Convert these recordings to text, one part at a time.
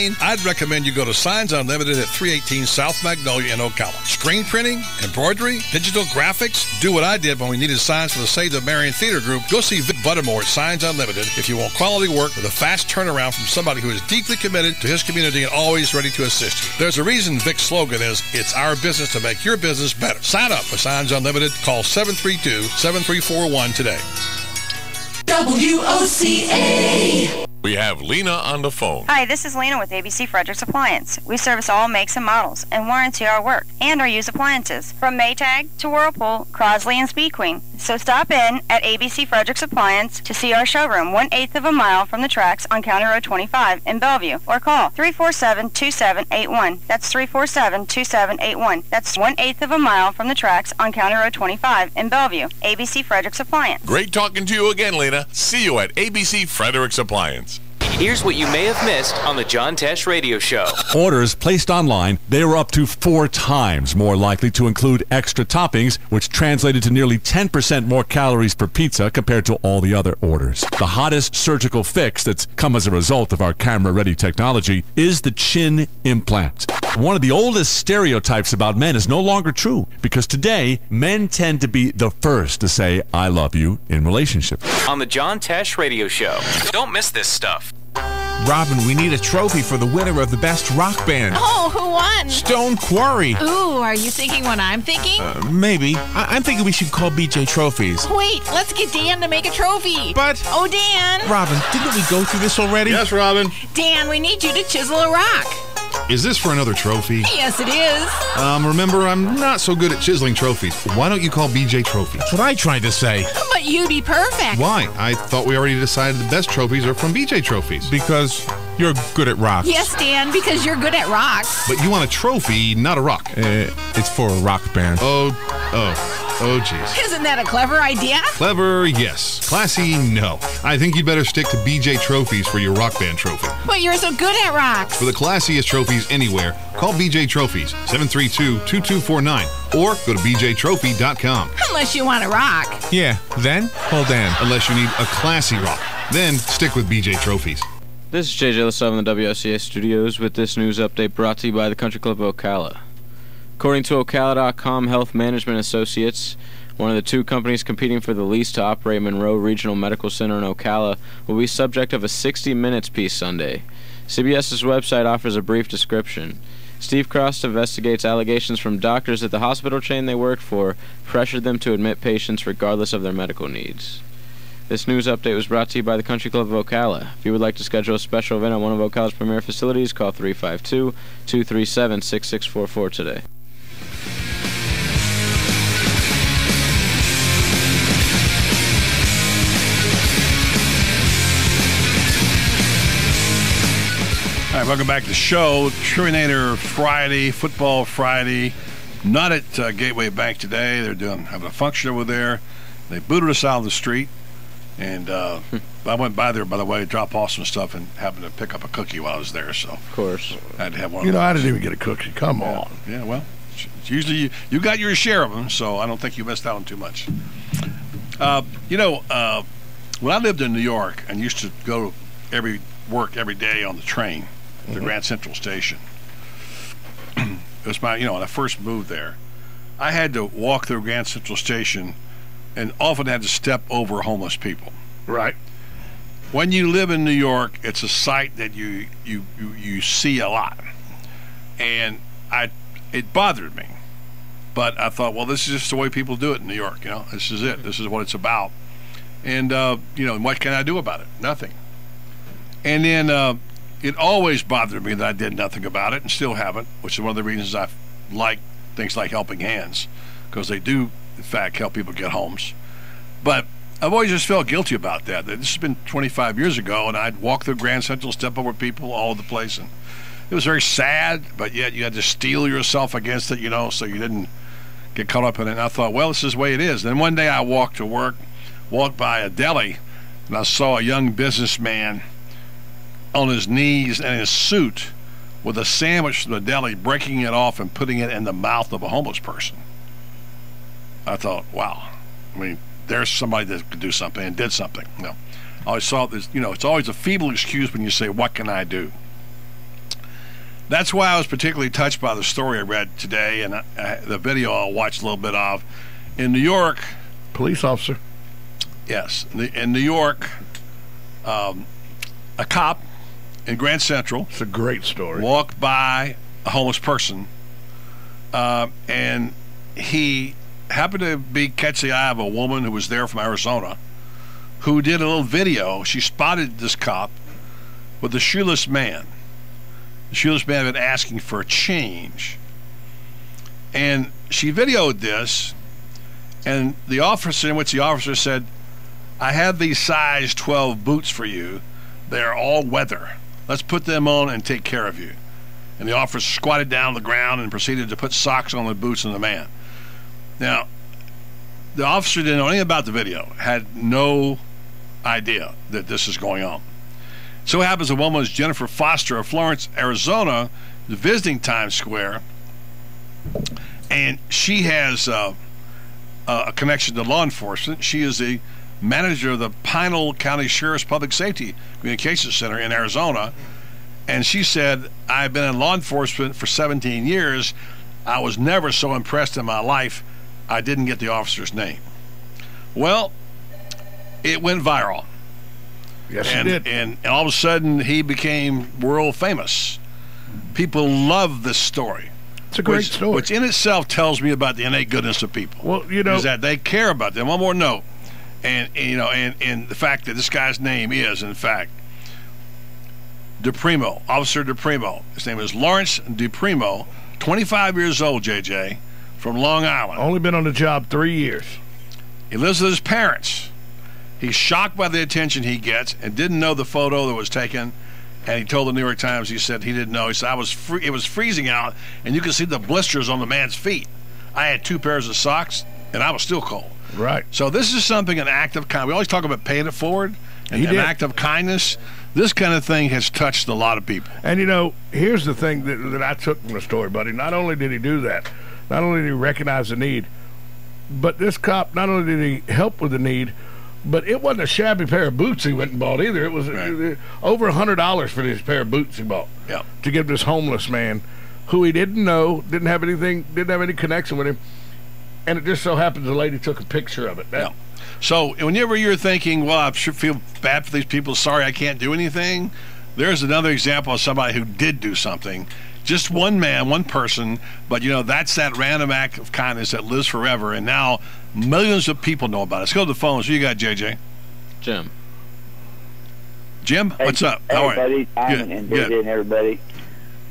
I'd recommend you go to Signs Unlimited at 318 South Magnolia in Ocala. Screen printing, embroidery, digital graphics. Do what I did when we needed signs for the Save the Marion Theater Group. Go see Vic Buttermore at Signs Unlimited if you want quality work with a fast turnaround from somebody who is deeply committed to his community and always ready to assist you. There's a reason Vic's slogan is, It's our business to make your business better. Sign up for Signs Unlimited. Call 732 7341 today. WOCA. We have Lena on the phone. Hi, this is Lena with ABC Fredericks Appliance. We service all makes and models and warranty our work and our used appliances from Maytag to Whirlpool, Crosley, and Speed Queen. So stop in at ABC Fredericks Appliance to see our showroom one eighth of a mile from the tracks on County Road 25 in Belleview or call 347-2781. That's 347-2781. That's one eighth of a mile from the tracks on County Road 25 in Belleview. ABC Fredericks Appliance. Great talking to you again, Lena. See you at ABC Fredericks Appliance. Here's what you may have missed on the John Tesh Radio Show. Orders placed online, they were up to four times more likely to include extra toppings, which translated to nearly 10% more calories per pizza compared to all the other orders. The hottest surgical fix that's come as a result of our camera ready technology is the chin implant. One of the oldest stereotypes about men is no longer true because today men tend to be the first to say, I love you in relationships. On the John Tesh Radio Show. Don't miss this stuff. Robin, we need a trophy for the winner of the best rock band. Oh, who won? Stone Quarry. Ooh, are you thinking what I'm thinking? Uh, maybe. I- am thinking we should call BJ Trophies. Wait, let's get Dan to make a trophy. But. Oh, Dan. Robin, didn't we go through this already? Yes, Robin. Dan, we need you to chisel a rock. Is this for another trophy? Yes, it is. Um, remember, I'm not so good at chiseling trophies. Why don't you call BJ Trophies? That's what I tried to say. But you'd be perfect. Why? I thought we already decided the best trophies are from BJ Trophies. Because you're good at rocks. Yes, Dan, because you're good at rocks. But you want a trophy, not a rock. Uh, it's for a rock band. Oh, oh. Oh, jeez. Isn't that a clever idea? Clever, yes. Classy, no. I think you'd better stick to BJ Trophies for your rock band trophy. But you're so good at rocks. For the classiest trophies anywhere, call BJ Trophies 732-2249 or go to bjtrophy.com. Unless you want a rock. Yeah, then hold on. Unless you need a classy rock. Then stick with BJ Trophies. This is JJ Lesov in the WSCA studios with this news update brought to you by the Country Club of Ocala. According to Ocala.com Health Management Associates, one of the two companies competing for the lease to operate Monroe Regional Medical Center in Ocala will be subject of a 60 Minutes piece Sunday. CBS's website offers a brief description. Steve Kroft investigates allegations from doctors that the hospital chain they worked for pressured them to admit patients regardless of their medical needs. This news update was brought to you by the Country Club of Ocala. If you would like to schedule a special event at one of Ocala's premier facilities, call 352 237 6644 today. Right, welcome back to the show. Terminator Friday, Football Friday. Not at uh, Gateway Bank today. They're doing having a function over there. They booted us out of the street, and uh, I went by there by the way to drop off some stuff and happened to pick up a cookie while I was there. So of course, I had to have one. You know, I didn't even get a cookie. Come yeah. on. Yeah, well, it's usually you, you got your share of them, so I don't think you missed out on too much. Uh, you know, uh, when I lived in New York and used to go every work every day on the train, the Mhm. Grand Central Station. it was my, you know, when I first moved there, I had to walk through Grand Central Station and often had to step over homeless people. Right. When you live in New York, it's a sight that you you you, you see a lot, and I it bothered me, but I thought, well, this is just the way people do it in New York. You know, this is it. This is what it's about, and uh, you know, what can I do about it? Nothing. And then uh, it always bothered me that I did nothing about it, and still haven't, which is one of the reasons I like things like Helping Hands, because they do, in fact, help people get homes. But I've always just felt guilty about that. This has been 25 years ago, and I'd walk through Grand Central, step over people all over the place, and it was very sad. But yet you had to steel yourself against it, you know, so you didn't get caught up in it. And I thought, well, this is the way it is. Then one day I walked to work, walked by a deli, and I saw a young businessman on his knees in his suit with a sandwich from the deli, breaking it off and putting it in the mouth of a homeless person. I thought, wow. I mean, there's somebody that could do something and did something. You know, I always saw this. You know, it's always a feeble excuse when you say, "What can I do?" That's why I was particularly touched by the story I read today and uh, the video I watched a little bit of. In New York, Police officer. yes, in the- in New York, um, a cop in Grand Central It's a great story. walked by a homeless person, uh, and he happened to be catch the eye of a woman who was there from Arizona, who did a little video. She spotted this cop with a shoeless man. The shoeless man had been asking for a change, and she videoed this. And the officer, in which the officer said, "I have these size 12 boots for you. They're all weather. Let's put them on and take care of you." And the officer squatted down on the ground and proceeded to put socks on the boots of the man. Now, the officer didn't know anything about the video, had no idea that this is going on. So happens a woman is Jennifer Foster of Florence, Arizona, visiting Times Square, and she has uh, a connection to law enforcement. She is the manager of the Pinal County Sheriff's Public Safety Communications Center in Arizona. And she said, I've been in law enforcement for 17 years. I was never so impressed in my life, I didn't get the officer's name. Well, it went viral. Yes, and, he did. And, and all of a sudden, he became world famous. People love this story. It's a great which, story. Which in itself tells me about the innate goodness of people. Well, you know- is that they care about them. One more note, and, and, you know, and, and the fact that this guy's name is, in fact, DePrimo, Officer DePrimo. His name is Lawrence DePrimo, 25 years old, JJ, from Long Island. Only been on the job three years. He lives with his parents. He's shocked by the attention he gets and didn't know the photo that was taken. And he told the New York Times, he said he didn't know. He said, I was free, it was freezing out, and you could see the blisters on the man's feet. I had two pairs of socks, and I was still cold. Right. So this is something, an act of kindness. We always talk about paying it forward, and an act of kindness. This kind of thing has touched a lot of people. And you know, here's the thing that, that I took from the story, buddy. Not only did he do that, not only did he recognize the need, but this cop not only did he help with the need, but it wasn't a shabby pair of boots he went and bought either. It was uh, over a hundred dollars for this pair of boots he bought Yeah. to give this homeless man, who he didn't know, didn't have anything, didn't have any connection with him, and it just so happens the lady took a picture of it. That, So whenever you're thinking, well, I should feel bad for these people, sorry I can't do anything, there's another example of somebody who did do something. Just one man, one person, but you know, that's that random act of kindness that lives forever. And now millions of people know about it. Let's go to the phones. Who you got, JJ? Jim. Jim, what's up? How are Everybody, you? Tom Good, and good. And everybody.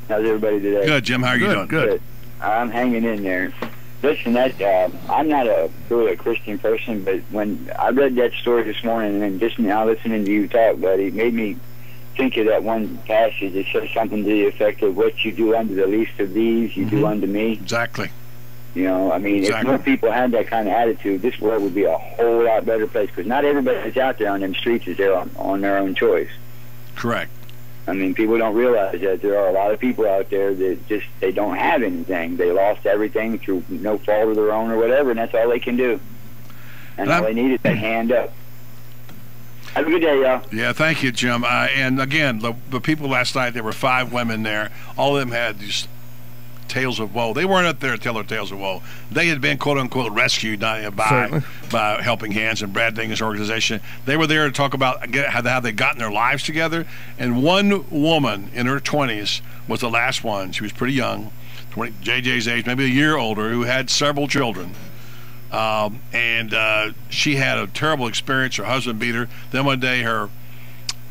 How's everybody today? Good, Jim. How are you Good, doing? good. I'm hanging in there. Listen, that uh, I'm not a really a Christian person, but when I read that story this morning and just now listening to you talk, buddy, it made me think of that one passage that says something to the effect of "What you do unto the least of these, you do unto me." Exactly. You know, I mean, Exactly. if more people had that kind of attitude, this world would be a whole lot better place. Because not everybody that's out there on them streets is there on, on their own choice. Correct. I mean, people don't realize that there are a lot of people out there that just they don't have anything. They lost everything through no fault of their own or whatever, and that's all they can do. And And all I'm- they need is that hand up. Have a good day, y'all. Yeah, thank you, Jim. Uh, and again, the, the people last night, there were five women there. All of them had these tales of woe. They weren't up there to tell their tales of woe. They had been quote unquote rescued by Certainly. by Helping Hands and Brad Dingus organization. They were there to talk about how, how they gotten their lives together. And one woman in her twenties was the last one. She was pretty young, 20, JJ's age, maybe a year older, who had several children. Um, and uh, she had a terrible experience. Her husband beat her. Then one day, her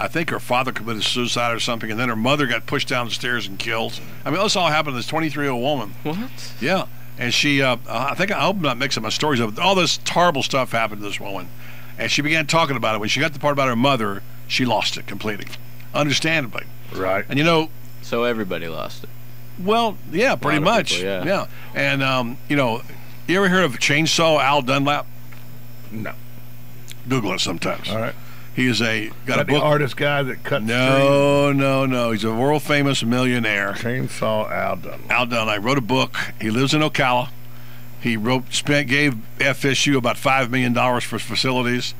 I think her father committed suicide or something, and then her mother got pushed down the stairs and killed. I mean, this all happened to this 23 year old woman. What? Yeah. And she, uh, I think, I hope I'm not mixing my stories up. All this horrible stuff happened to this woman. And she began talking about it. When she got the part about her mother, she lost it completely. Understandably. Right. And you know, So everybody lost it. well, yeah, pretty much. people, yeah. And, um, you know, you ever heard of Chainsaw Al Dunlap? No. Google it sometimes. All right. He is a, got Got a the book. artist guy that cut No, no, no. He's a world famous millionaire. Chainsaw Al Dunlap. Al Dunlap wrote a book. He lives in Ocala. He wrote, spent, gave FSU about five million dollars for facilities.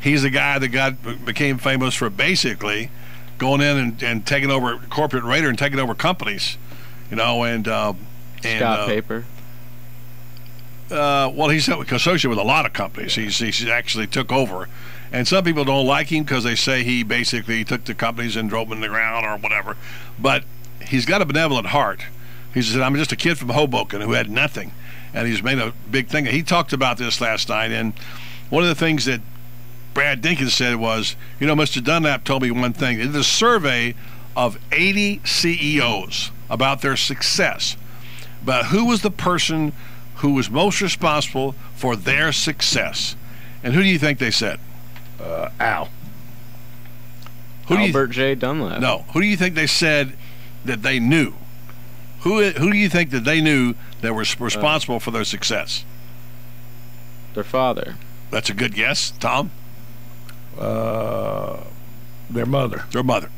He's the guy that got became famous for basically going in and, and taking over corporate raider and taking over companies You know, and uh, and Scott uh, Paper. Uh, well, he's associated with a lot of companies. He's, he's actually took over, and some people don't like him because they say he basically took the companies and drove them in the ground or whatever. But he's got a benevolent heart. He said, "I'm just a kid from Hoboken who had nothing," and he's made a big thing. He talked about this last night, and one of the things that Brad Dinkins said was, "You know, Mr. Dunlap told me one thing. He did a survey of 80 CEOs about their success, but who was the person?" Who was most responsible for their success. And who do you think they said? Uh, Al. Who Albert J. Dunlap. Do you, no. Who do you think they said that they knew? Who Who do you think that they knew that was responsible uh, for their success? Their father. That's a good guess, Tom. Uh, their mother. Their mother.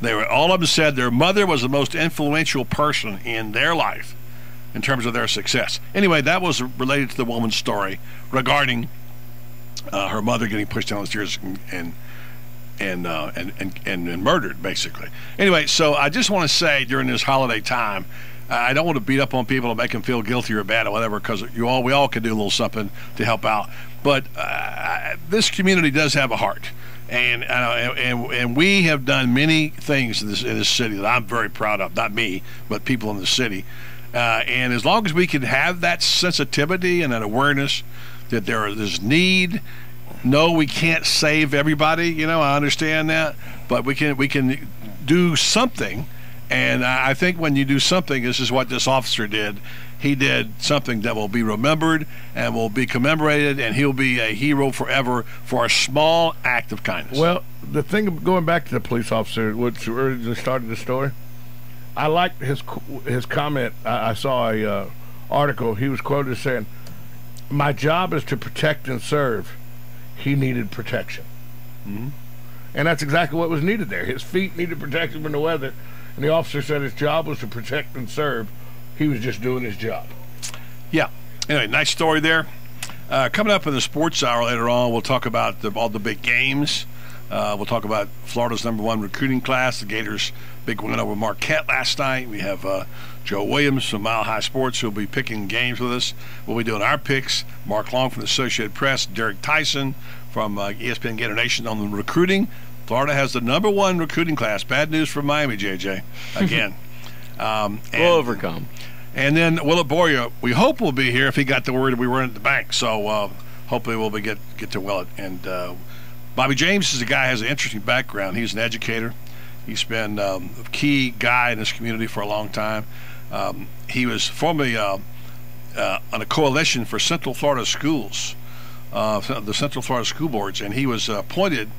They were all of them said their mother was the most influential person in their life in terms of their success. Anyway, that was related to the woman's story regarding uh, her mother getting pushed down the stairs and and and, uh, and, and, and and murdered, basically. Anyway, so I just want to say during this holiday time. I don't want to beat up on people and make them feel guilty or bad or whatever, because you all we all can do a little something to help out. But uh, this community does have a heart, and, uh, and and we have done many things in this in this city that I'm very proud of. Not me, but people in the city. Uh, and as long as we can have that sensitivity and that awareness that there is need, no, we can't save everybody. You know, I understand that, but we can we can do something. And I think when you do something, this is what this officer did. He did something that will be remembered and will be commemorated, and he'll be a hero forever for a small act of kindness. Well, the thing going back to the police officer, which originally started the story, I liked his his comment. I, I saw a uh, article. He was quoted as saying, "My job is to protect and serve." He needed protection, mm-hmm. and that's exactly what was needed there. His feet needed protection from the weather, and the officer said his job was to protect and serve. He was just doing his job. Yeah. Anyway, nice story there. Uh, coming up in the sports hour later on, we'll talk about the, all the big games. Uh, we'll talk about Florida's number one recruiting class, the Gators' big win over Marquette last night. We have uh, Joe Williams from Mile High Sports who'll be picking games with us. We'll be doing our picks. Mark Long from the Associated Press, Derek Tyson from uh, ESPN Gator Nation on the recruiting. Florida has the number one recruiting class. Bad news for Miami, JJ. Again. um, and, we'll overcome. And then Willett Boria, we hope will be here if he got the word we weren't at the bank. So uh, hopefully we'll be get get to Willett. And uh, Bobby James is a guy who has an interesting background. He's an educator. He's been um, a key guy in this community for a long time. Um, he was formerly uh, uh, on a coalition for Central Florida schools, uh, the Central Florida School Boards, and he was appointed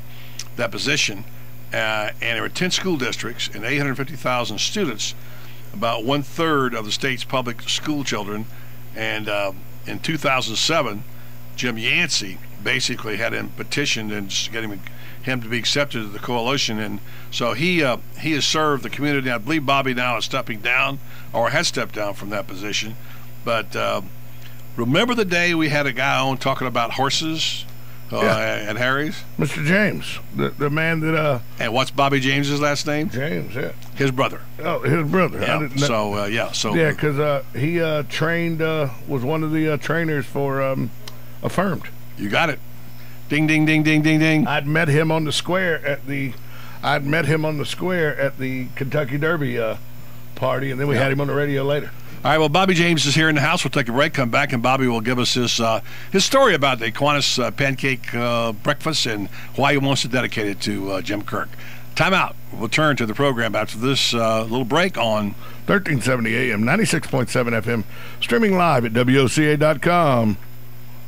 that position. Uh, and there were 10 school districts and 850,000 students about one third of the state's public school children. And uh, in 2007, Jim Yancey basically had him petitioned and getting him to be accepted to the coalition. And so he uh, he has served the community. I believe Bobby now is stepping down or has stepped down from that position. But uh, remember the day we had a guy on talking about horses uh, yeah. at Harry's? Mr. James, the, the man that. Uh, and what's Bobby James's last name? James, yeah. His brother. Oh, his brother. Yeah. So uh, yeah, so yeah, because uh, he uh, trained uh, was one of the uh, trainers for um, Affirmed. You got it. Ding, ding, ding, ding, ding, ding. I'd met him on the square at the. I'd met him on the square at the Kentucky Derby uh, party, and then we yeah. had him on the radio later. All right. Well, Bobby James is here in the house. We'll take a break, come back, and Bobby will give us his uh, his story about the Kiwanis uh, pancake uh, breakfast and why he wants to dedicate it to uh, Jim Kirk. Time out. We'll turn to the program after this uh, little break on 1370 AM, 96.7 FM, streaming live at WOCA.com.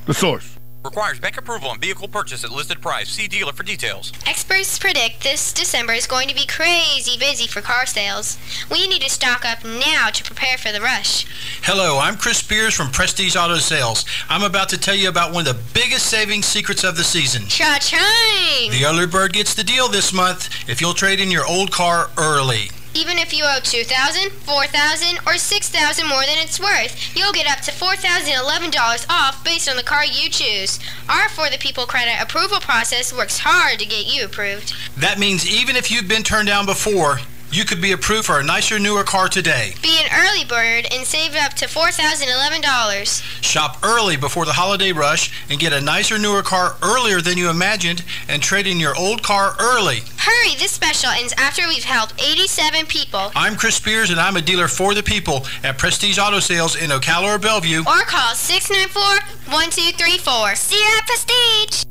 The source. Requires bank approval on vehicle purchase at listed price. See dealer for details. Experts predict this December is going to be crazy busy for car sales. We need to stock up now to prepare for the rush. Hello, I'm Chris Spears from Prestige Auto Sales. I'm about to tell you about one of the biggest saving secrets of the season. Cha-ching! The early bird gets the deal this month if you'll trade in your old car early. Even if you owe 2000 4000 or 6000 more than it's worth, you'll get up to $4,011 off based on the car you choose. Our For the People credit approval process works hard to get you approved. That means even if you've been turned down before, You could be approved for a nicer, newer car today. Be an early bird and save up to $4,011. Shop early before the holiday rush and get a nicer, newer car earlier than you imagined and trade in your old car early. Hurry, this special ends after we've helped 87 people. I'm Chris Spears and I'm a dealer for the people at Prestige Auto Sales in Ocala or Belleview. Or call 694-1234. See you at Prestige.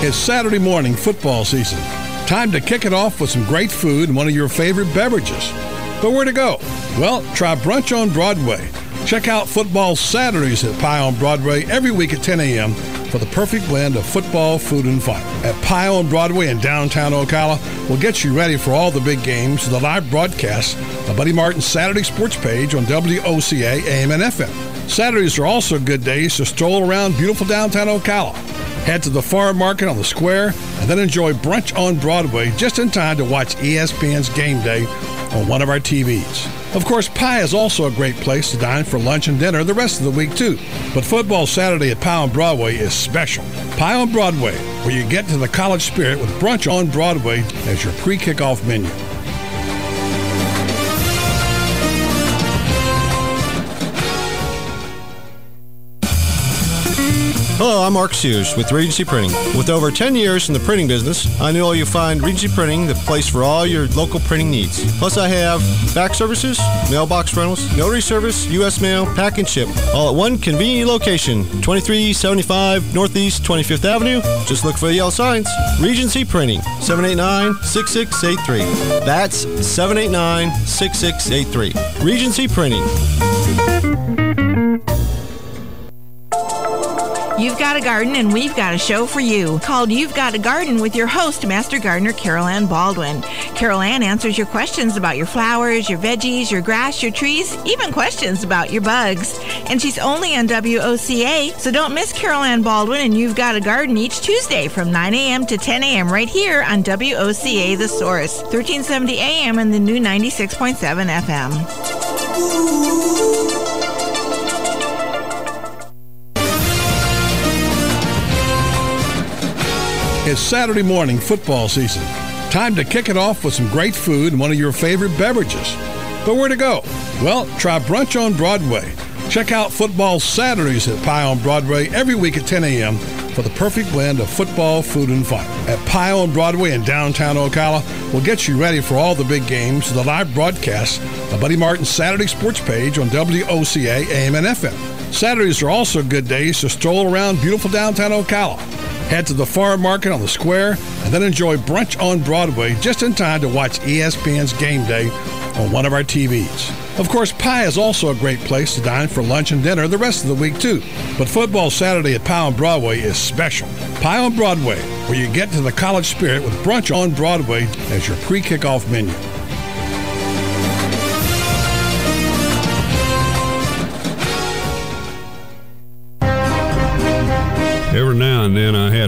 It's Saturday morning football season. Time to kick it off with some great food and one of your favorite beverages. But where to go? Well, try Brunch on Broadway. Check out Football Saturdays at Pie on Broadway every week at 10 a.m. for the perfect blend of football, food, and fun. At Pie on Broadway in downtown Ocala, we'll get you ready for all the big games the live broadcast of Buddy Martin's Saturday Sports page on WOCA AM and FM. Saturdays are also good days to stroll around beautiful downtown Ocala. Head to the farm market on the square and then enjoy brunch on Broadway just in time to watch ESPN's game day on one of our TVs. Of course, Pie is also a great place to dine for lunch and dinner the rest of the week, too. But Football Saturday at Pie on Broadway is special. Pie on Broadway, where you get to the college spirit with brunch on Broadway as your pre kickoff menu. Hello, I'm Mark Sears with Regency Printing. With over 10 years in the printing business, I know you'll find Regency Printing the place for all your local printing needs. Plus, I have fax services, mailbox rentals, notary service, U.S. mail, pack and ship, all at one convenient location 2375 Northeast 25th Avenue. Just look for the yellow signs. Regency Printing, 789 6683. That's 789 6683. Regency Printing. You've got a garden and we've got a show for you called You've Got a Garden with your host, Master Gardener Carol Ann Baldwin. Carol Ann answers your questions about your flowers, your veggies, your grass, your trees, even questions about your bugs. And she's only on WOCA, so don't miss Carol Ann Baldwin and You've Got a Garden each Tuesday from 9 a.m. to 10 a.m. right here on WOCA The Source, 1370 a.m. and the new 96.7 FM. It's Saturday morning football season. Time to kick it off with some great food and one of your favorite beverages. But where to go? Well, try Brunch on Broadway. Check out Football Saturdays at Pie on Broadway every week at 10 a.m. for the perfect blend of football, food, and fun. At Pie on Broadway in downtown Ocala, we'll get you ready for all the big games the live broadcast of Buddy Martin's Saturday Sports page on WOCA AM and FM. Saturdays are also good days to stroll around beautiful downtown Ocala. Head to the farm market on the square and then enjoy brunch on Broadway just in time to watch ESPN's game day on one of our TVs. Of course, Pie is also a great place to dine for lunch and dinner the rest of the week, too. But Football Saturday at Pie on Broadway is special. Pie on Broadway, where you get to the college spirit with brunch on Broadway as your pre kickoff menu.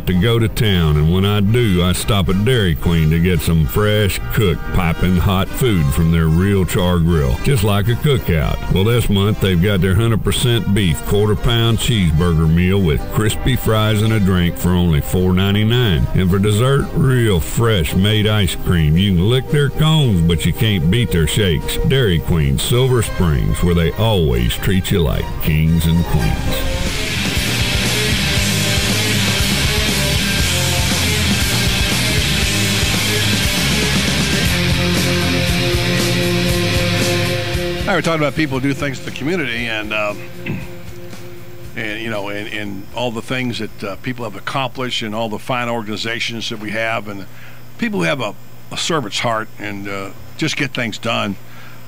To go to town, and when I do, I stop at Dairy Queen to get some fresh, cooked, piping hot food from their real char grill, just like a cookout. Well, this month they've got their 100% beef quarter pound cheeseburger meal with crispy fries and a drink for only $4.99. And for dessert, real fresh made ice cream. You can lick their cones, but you can't beat their shakes. Dairy Queen, Silver Springs, where they always treat you like kings and queens. I were talking about people who do things in the community, and um, and you know, and, and all the things that uh, people have accomplished, and all the fine organizations that we have, and people who have a, a servant's heart and uh, just get things done.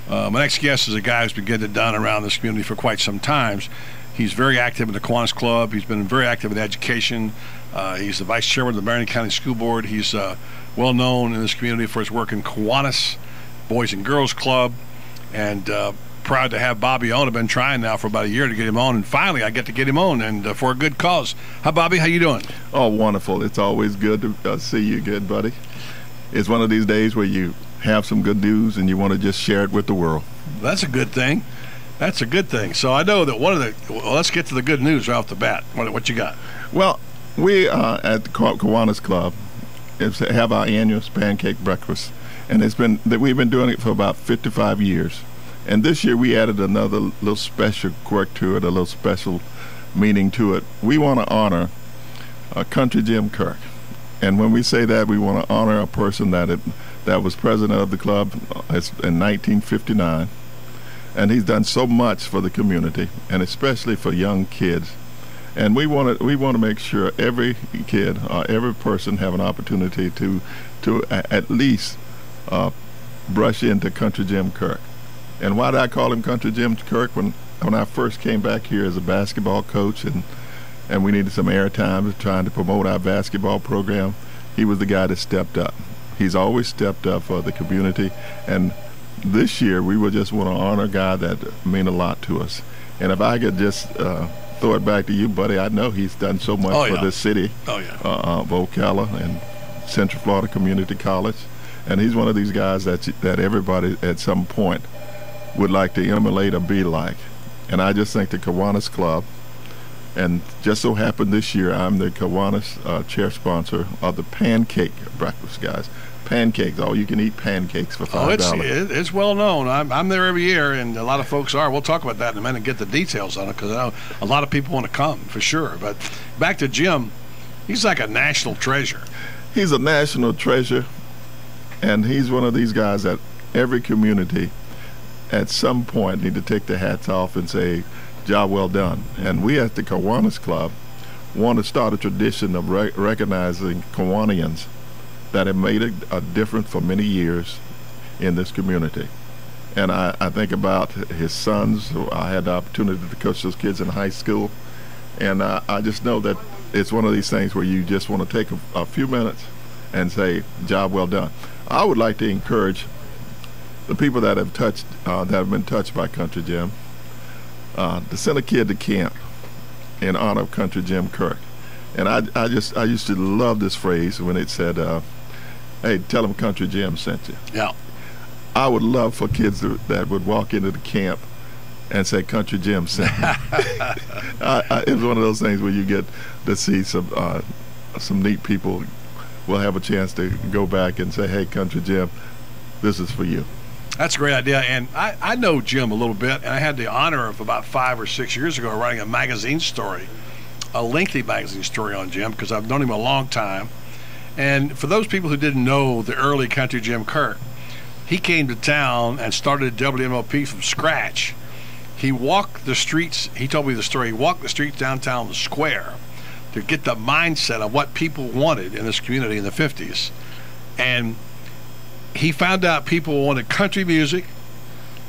Uh, my next guest is a guy who's been getting it done around this community for quite some times. He's very active in the Kiwanis Club. He's been very active in education. Uh, he's the vice chairman of the Marion County School Board. He's uh, well known in this community for his work in Kiwanis Boys and Girls Club and uh, proud to have Bobby on. I've been trying now for about a year to get him on, and finally I get to get him on, and uh, for a good cause. Hi, Bobby. How you doing? Oh, wonderful! It's always good to uh, see you, good buddy. It's one of these days where you have some good news and you want to just share it with the world. That's a good thing. That's a good thing. So I know that one of the. Well, let's get to the good news right off the bat. What, what you got? Well, we uh, at the Kiwanis Club have our annual pancake breakfast, and it's been that we've been doing it for about 55 years. And this year we added another little special quirk to it, a little special meaning to it. We want to honor uh, Country Jim Kirk, and when we say that, we want to honor a person that it, that was president of the club uh, in 1959, and he's done so much for the community, and especially for young kids and we want to we want to make sure every kid, uh, every person have an opportunity to to at least uh, brush into Country Jim Kirk. And why did I call him Country Jim Kirk when when I first came back here as a basketball coach and and we needed some airtime trying to promote our basketball program? He was the guy that stepped up. He's always stepped up for the community, and this year we would just want to honor a guy that mean a lot to us. And if I could just uh, throw it back to you, buddy. I know he's done so much Oh, for yeah. this city. Oh, yeah. Uh, uh, Ocala and Central Florida Community College, and he's one of these guys that that everybody at some point would like to emulate or be like. And I just think the Kiwanis Club, and just so happened this year I'm the Kiwanis uh, chair sponsor of the Pancake Breakfast, guys. Pancakes, all you can eat pancakes for Oh, five it's dollars. it, it's well known. I'm, I'm there every year, and a lot of folks are. We'll talk about that in a minute and get the details on it because I know a lot of people want to come for sure. But back to Jim, he's like a national treasure. he's a national treasure, and he's one of these guys that every community at some point need to take their hats off and say, job well done. And we at the Kiwanis Club want to start a tradition of re- recognizing Kiwanians that have made a, a difference for many years in this community. And I, I think about his sons. I had the opportunity to coach those kids in high school. And uh, I just know that it's one of these things where you just want to take a, a few minutes and say, job well done. I would like to encourage the people that have touched, uh, that have been touched by Country Jim, uh, to send a kid to camp in honor of Country Jim Kirk. And I, I just, I used to love this phrase when it said, uh, "Hey, tell them Country Jim sent you." Yeah. I would love for kids to, that would walk into the camp and say, "Country Jim sent me." I, I, it's one of those things where you get to see some uh, some neat people. Will have a chance to go back and say, "Hey, Country Jim, this is for you." That's a great idea. And I, I know Jim a little bit, and I had the honor of about five or six years ago writing a magazine story, a lengthy magazine story on Jim because I've known him a long time. And for those people who didn't know the early country Jim Kirk, he came to town and started WMOP from scratch. He walked the streets, he told me the story, he walked the streets downtown the square to get the mindset of what people wanted in this community in the 50s. And he found out people wanted country music,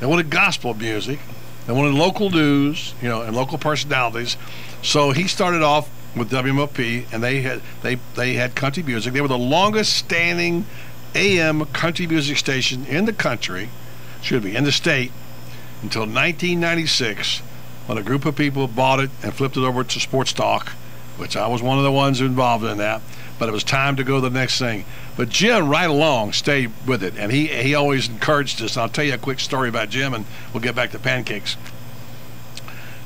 they wanted gospel music, they wanted local news, you know, and local personalities. So he started off with WMOP, and they had they they had country music. They were the longest standing AM country music station in the country, should be in the state, until 1996, when a group of people bought it and flipped it over to Sports Talk, which I was one of the ones involved in that. But it was time to go to the next thing. But Jim, right along, stayed with it, and he he always encouraged us. I'll tell you a quick story about Jim, and we'll get back to pancakes.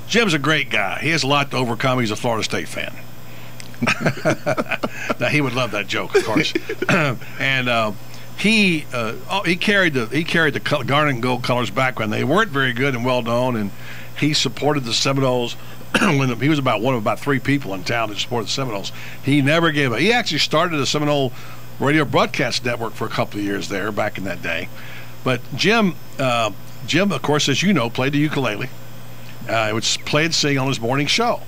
Jim's a great guy. He has a lot to overcome. He's a Florida State fan. now he would love that joke, of course. and uh, he uh, oh, he carried the he carried the col- garnet and gold colors back when they weren't very good and well known, and he supported the Seminoles. he was about one of about three people in town that supported the Seminoles, he never gave up. He actually started a Seminole radio broadcast network for a couple of years there back in that day. But Jim, uh, Jim, of course, as you know, played the ukulele. Uh, he would play and sing on his morning show.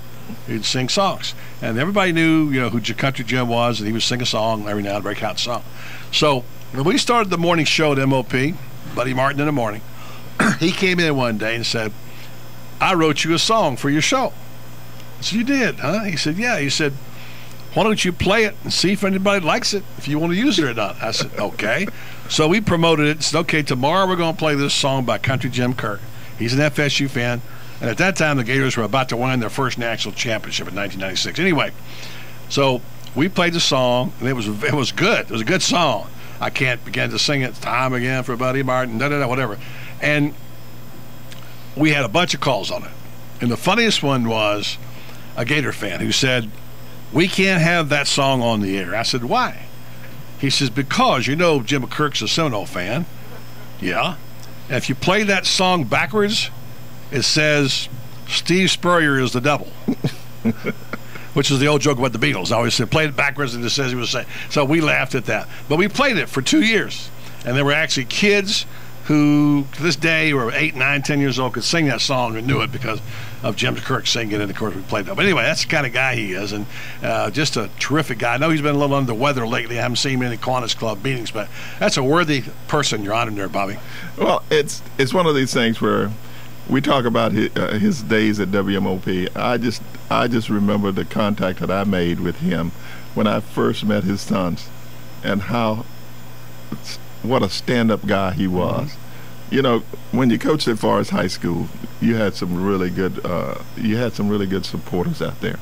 He'd sing songs, and everybody knew, you know, who Country Jim was, and he would sing a song every now and break out a song. So when we started the morning show at MOP, Buddy Martin in the morning, he came in one day and said, "I wrote you a song for your show." So "You did, huh?" He said, "Yeah." He said, "Why don't you play it and see if anybody likes it, if you want to use it or not?" I said, "Okay." So we promoted it. Said, "Okay, tomorrow we're going to play this song by Country Jim Kirk. He's an FSU fan." And at that time, the Gators were about to win their first national championship in 1996. Anyway, so we played the song, and it was it was good. It was a good song. I can't begin to sing it time again for Buddy Martin, da da da, whatever. And we had a bunch of calls on it. And the funniest one was a Gator fan who said, "We can't have that song on the air." I said, "Why?" He says, Because you know Jim McCurk's a Seminole fan. Yeah. And if you play that song backwards, it says Steve Spurrier is the devil. Which is the old joke about the Beatles. I always said, play it backwards and it says he was saying. So we laughed at that. But we played it for two years. And there were actually kids who, to this day, were eight, nine, ten years old, could sing that song and knew it because of Jim Kirk singing it. And of course, we played that. But anyway, that's the kind of guy he is, and uh, just a terrific guy. I know he's been a little under the weather lately. I haven't seen him in any Kiwanis Club meetings, but that's a worthy person you're honoring there, Bobby. Well, it's it's one of these things where we talk about his, uh, his, days at WMOP. I just I just remember the contact that I made with him when I first met his sons, and how what a stand-up guy he was. Mm-hmm. You know, when you coached at Forest High School, you had some really good uh, you had some really good supporters out there,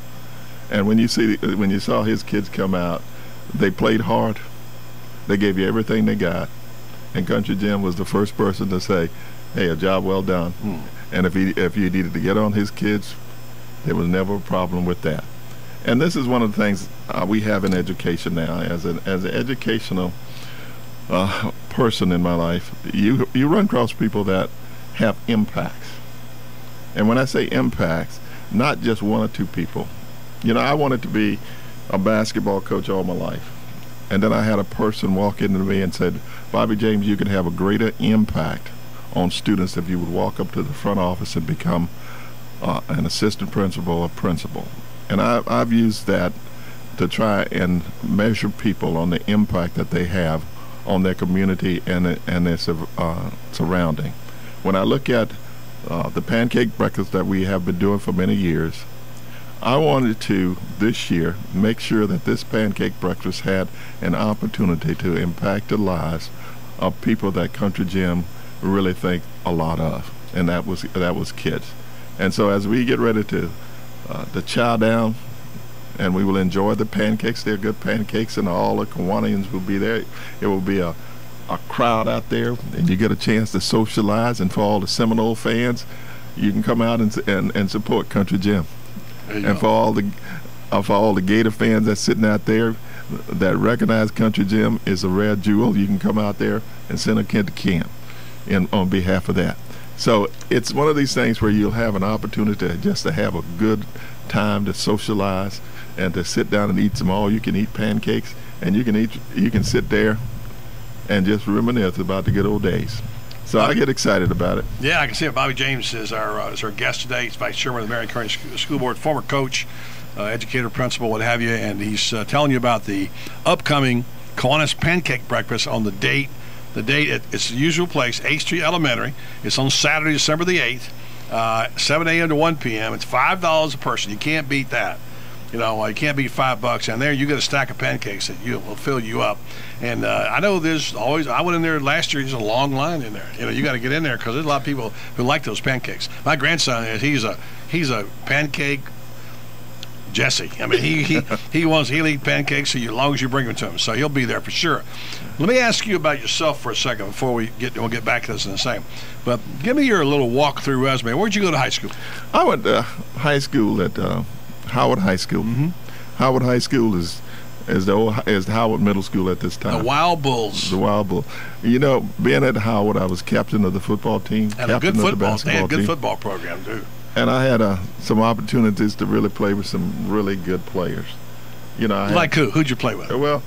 and when you see when you saw his kids come out, they played hard. They gave you everything they got, and Country Jim was the first person to say, "Hey, a job well done." Mm. And if he if you needed to get on his kids, there was never a problem with that. And this is one of the things uh, we have in education now, as an as an educational uh, person in my life, you you run across people that have impacts. And when I say impacts, not just one or two people. You know, I wanted to be a basketball coach all my life. And then I had a person walk into me and said, Bobby James, you can have a greater impact on students if you would walk up to the front office and become uh, an assistant principal or principal. And I, I've used that to try and measure people on the impact that they have on their community and and their uh, surrounding. When I look at uh, the pancake breakfast that we have been doing for many years, I wanted to this year make sure that this pancake breakfast had an opportunity to impact the lives of people that Country Jim really think a lot of, and that was that was kids. And so as we get ready to uh, to chow down and we will enjoy the pancakes. They're good pancakes, and all the Kiwanians will be there. It will be a, a crowd out there, and you get a chance to socialize. And for all the Seminole fans, you can come out and and, and support Country Jim. And go. for all the uh, for all the Gator fans that's sitting out there that recognize Country Jim is a rare jewel, you can come out there and send a kid to camp in, on behalf of that. So it's one of these things where you'll have an opportunity to just to have a good time to socialize and to sit down and eat some all you can eat pancakes and you can eat you can sit there and just reminisce about the good old days. So I get excited about it. Yeah, I can see it. Bobby James is our uh, is our guest today. He's vice chairman of the Marion County School Board, former coach, uh, educator, principal, what have you, and he's uh, telling you about the upcoming Kiwanis Pancake Breakfast on the date. The date it's the usual place, 8th Street Elementary. It's on Saturday, December the 8th, uh, 7 a.m. to 1 p.m. It's five dollars a person. You can't beat that. You know, you can't beat five bucks. And there you get a stack of pancakes that you will fill you up. And uh, I know there's always, I went in there last year, there's a long line in there. You know, you got to get in there because there's a lot of people who like those pancakes. My grandson, is, he's a, he's a pancake Jesse. I mean, he he, he wants he'll eat pancakes as long as you bring them to him. So he'll be there for sure. Let me ask you about yourself for a second before we get we'll get back to this in a second. But give me your little walk-through resume. Where'd you go to high school? I went to high school at uh, Howard High School. Mm-hmm. Howard High School is is the old is Howard Middle School at this time. The Wild Bulls. The Wild Bull. You know, being at Howard, I was captain of the football team. And captain a good football. Of the they had a good team. football program too. And I had uh, some opportunities to really play with some really good players. You know, I like had, who? Who'd you play with? Well,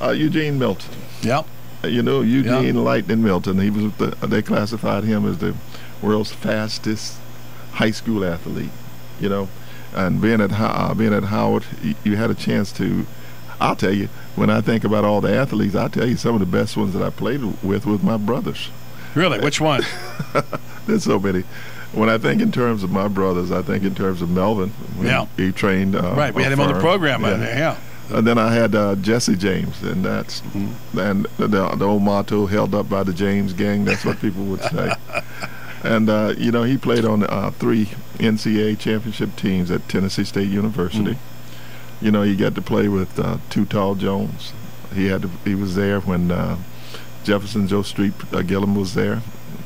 uh, Eugene Milton. Yep. You know, Eugene yep. Lightning Milton. He was the, they classified him as the world's fastest high school athlete. You know, and being at uh, being at Howard, you had a chance to. I'll tell you, when I think about all the athletes, I'll tell you some of the best ones that I played with was my brothers. Really? Which one? There's so many. When I think in terms of my brothers, I think in terms of Melvin. Yeah. He trained. Uh, right. We had him on the program. Yeah. There, yeah. And then I had uh, Jesse James, and that's mm-hmm. and the, the old motto held up by the James gang. That's what people would say. and uh, you know he played on uh, three NCAA championship teams at Tennessee State University. Mm-hmm. You know he got to play with uh, Too Tall Jones. He had to, he was there when uh, Jefferson Joe Street uh, Gilliam was there,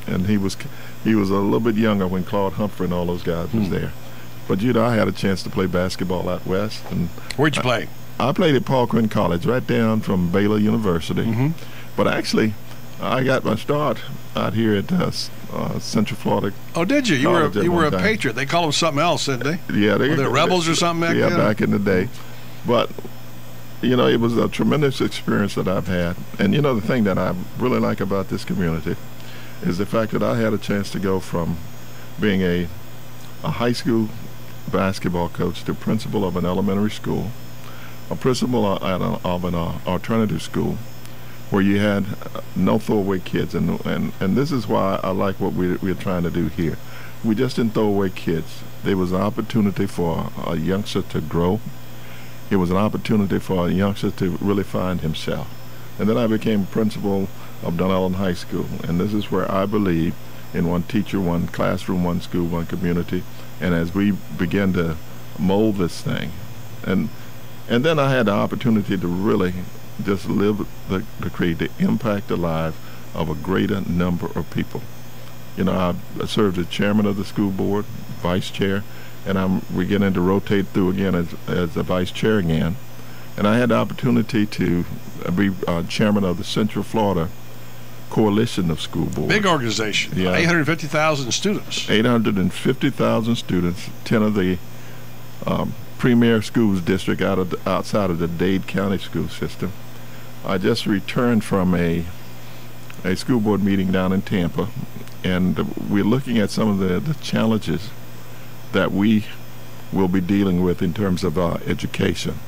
and he was he was a little bit younger when Claude Humphrey and all those guys was Hmm. there. But you know, I had a chance to play basketball out west. And Where'd you play? I played at Paul Quinn College, right down from Baylor University. Mm-hmm. But actually, I got my start out here at uh, uh, Central Florida. Oh, did you? You were a, you were a time. patriot. They called them something else, didn't they? Yeah, they Were they rebels or something back yeah, then? back in the day. But you know, it was a tremendous experience that I've had. And you know, the thing that I really like about this community is the fact that I had a chance to go from being a a high school basketball coach to principal of an elementary school, a principal of at an, of an uh, alternative school, where you had uh, no throwaway kids, and and and this is why I like what we we're trying to do here. We just didn't throw away kids. There was an opportunity for a, youngster to grow. It was an opportunity for a youngster to really find himself. And then I became principal of Dunnellon High School, and this is where I believe in one teacher, one classroom, one school, one community. And as we began to mold this thing, and and then I had the opportunity to really just live the, to create the impact alive of a greater number of people. You know, I served as chairman of the school board, vice chair, and I'm beginning to rotate through again as as the vice chair again. And I had the opportunity to be uh, chairman of the Central Florida Coalition of School Boards. Big organization. Yeah. 850,000 students. 850,000 students, 10 of the um, premier schools district out of the, outside of the Dade County school system. I just returned from a a school board meeting down in Tampa, and we're looking at some of the, the challenges that we will be dealing with in terms of uh, education.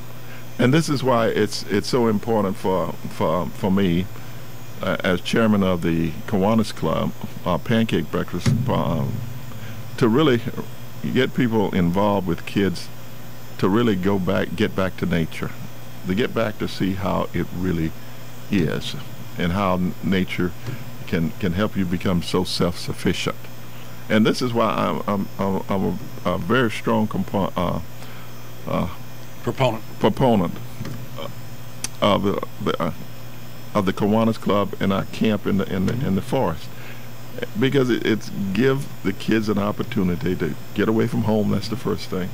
And this is why it's it's so important for for for me uh, as chairman of the Kiwanis Club, uh, Pancake Breakfast, um, to really get people involved with kids to really go back, get back to nature, to get back to see how it really is, and how nature can can help you become so self-sufficient. And this is why I'm I'm I'm, I'm a, a very strong compo- uh, uh, proponent proponent of the, the uh, of the Kiwanis Club and our camp in the in the in the forest because it, it's give the kids an opportunity to get away from home. That's the first thing.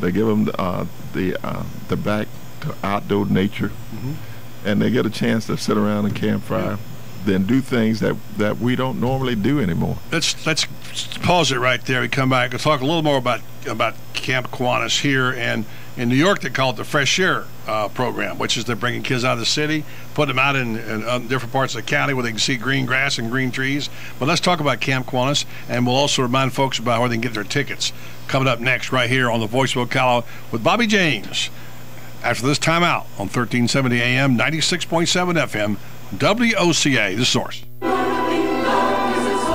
They give them uh, the uh, the back to outdoor nature, and they get a chance to sit around and campfire, then do things that that we don't normally do anymore. Let's let's pause it right there. We come back and talk a little more about about Camp Kiwanis here and in New York. They call it the Fresh Air uh, program, which is they're bringing kids out of the city, put them out in, in uh, different parts of the county where they can see green grass and green trees. But let's talk about Camp Kiwanis, and we'll also remind folks about where they can get their tickets. Coming up next, right here on the Voice of Ocala with Bobby James. After this timeout on 1370 AM, 96.7 FM, WOCA, the source.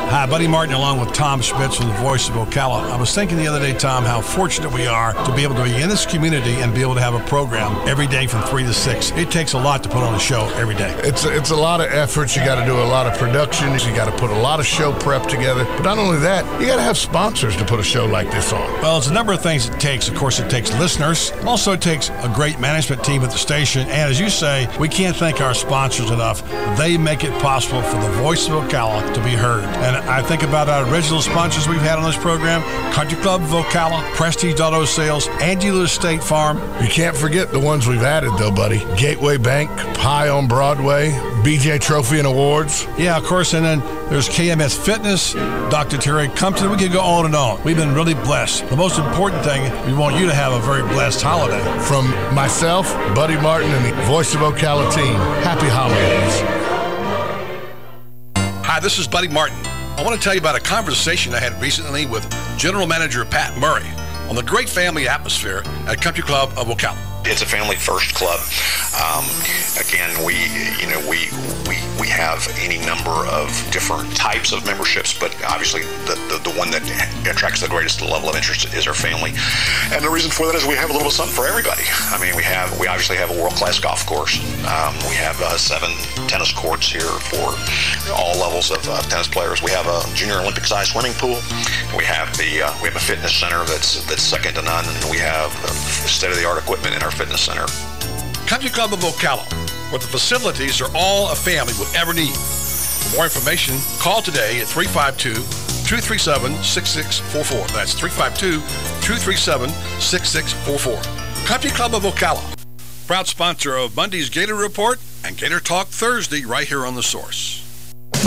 Hi, Buddy Martin, along with Tom Spitz from the Voice of Ocala. I was thinking the other day, Tom, how fortunate we are to be able to be in this community and be able to have a program every day from 3 to 6. It takes a lot to put on a show every day. It's it's a lot of effort. You got to do a lot of productions. You got to put a lot of show prep together. But not only that, you got to have sponsors to put a show like this on. Well, it's a number of things it takes. Of course, it takes listeners. Also, it takes a great management team at the station. And as you say, we can't thank our sponsors enough. They make it possible for the Voice of Ocala to be heard. And I think about our original sponsors we've had on this program Country Club of Ocala, Prestige Auto Sales, Angie Lewis State Farm. You can't forget the ones we've added, though, buddy. Gateway Bank, High on Broadway, BJ Trophy and Awards. Yeah, of course. And then there's KMF Fitness, Dr. Terry Compton. We could go on and on. We've been really blessed. The most important thing, we want you to have a very blessed holiday. From myself, Buddy Martin, and the Voice of Ocala team, happy holidays. Hi, this is Buddy Martin. I want to tell you about a conversation I had recently with General Manager Pat Murray on the great family atmosphere at Country Club of Ocala. It's a family first club. Um, again, we you know we we we have any number of different types of memberships, but obviously the, the, the one that attracts the greatest level of interest is our family. And the reason for that is we have a little something for everybody. I mean, we have we obviously have a world class golf course. Um, we have uh, seven tennis courts here for all levels of uh, tennis players. We have a junior Olympic sized swimming pool. We have the uh, we have a fitness center that's that's second to none, and we have state of the art equipment in our fitness center. Country Club of Ocala, where the facilities are all a family would ever need. For more information, call today at 352 237 6644. That's 352 237 6644. Country Club of Ocala. proud sponsor of Monday's Gator Report and Gator Talk Thursday right here on The Source.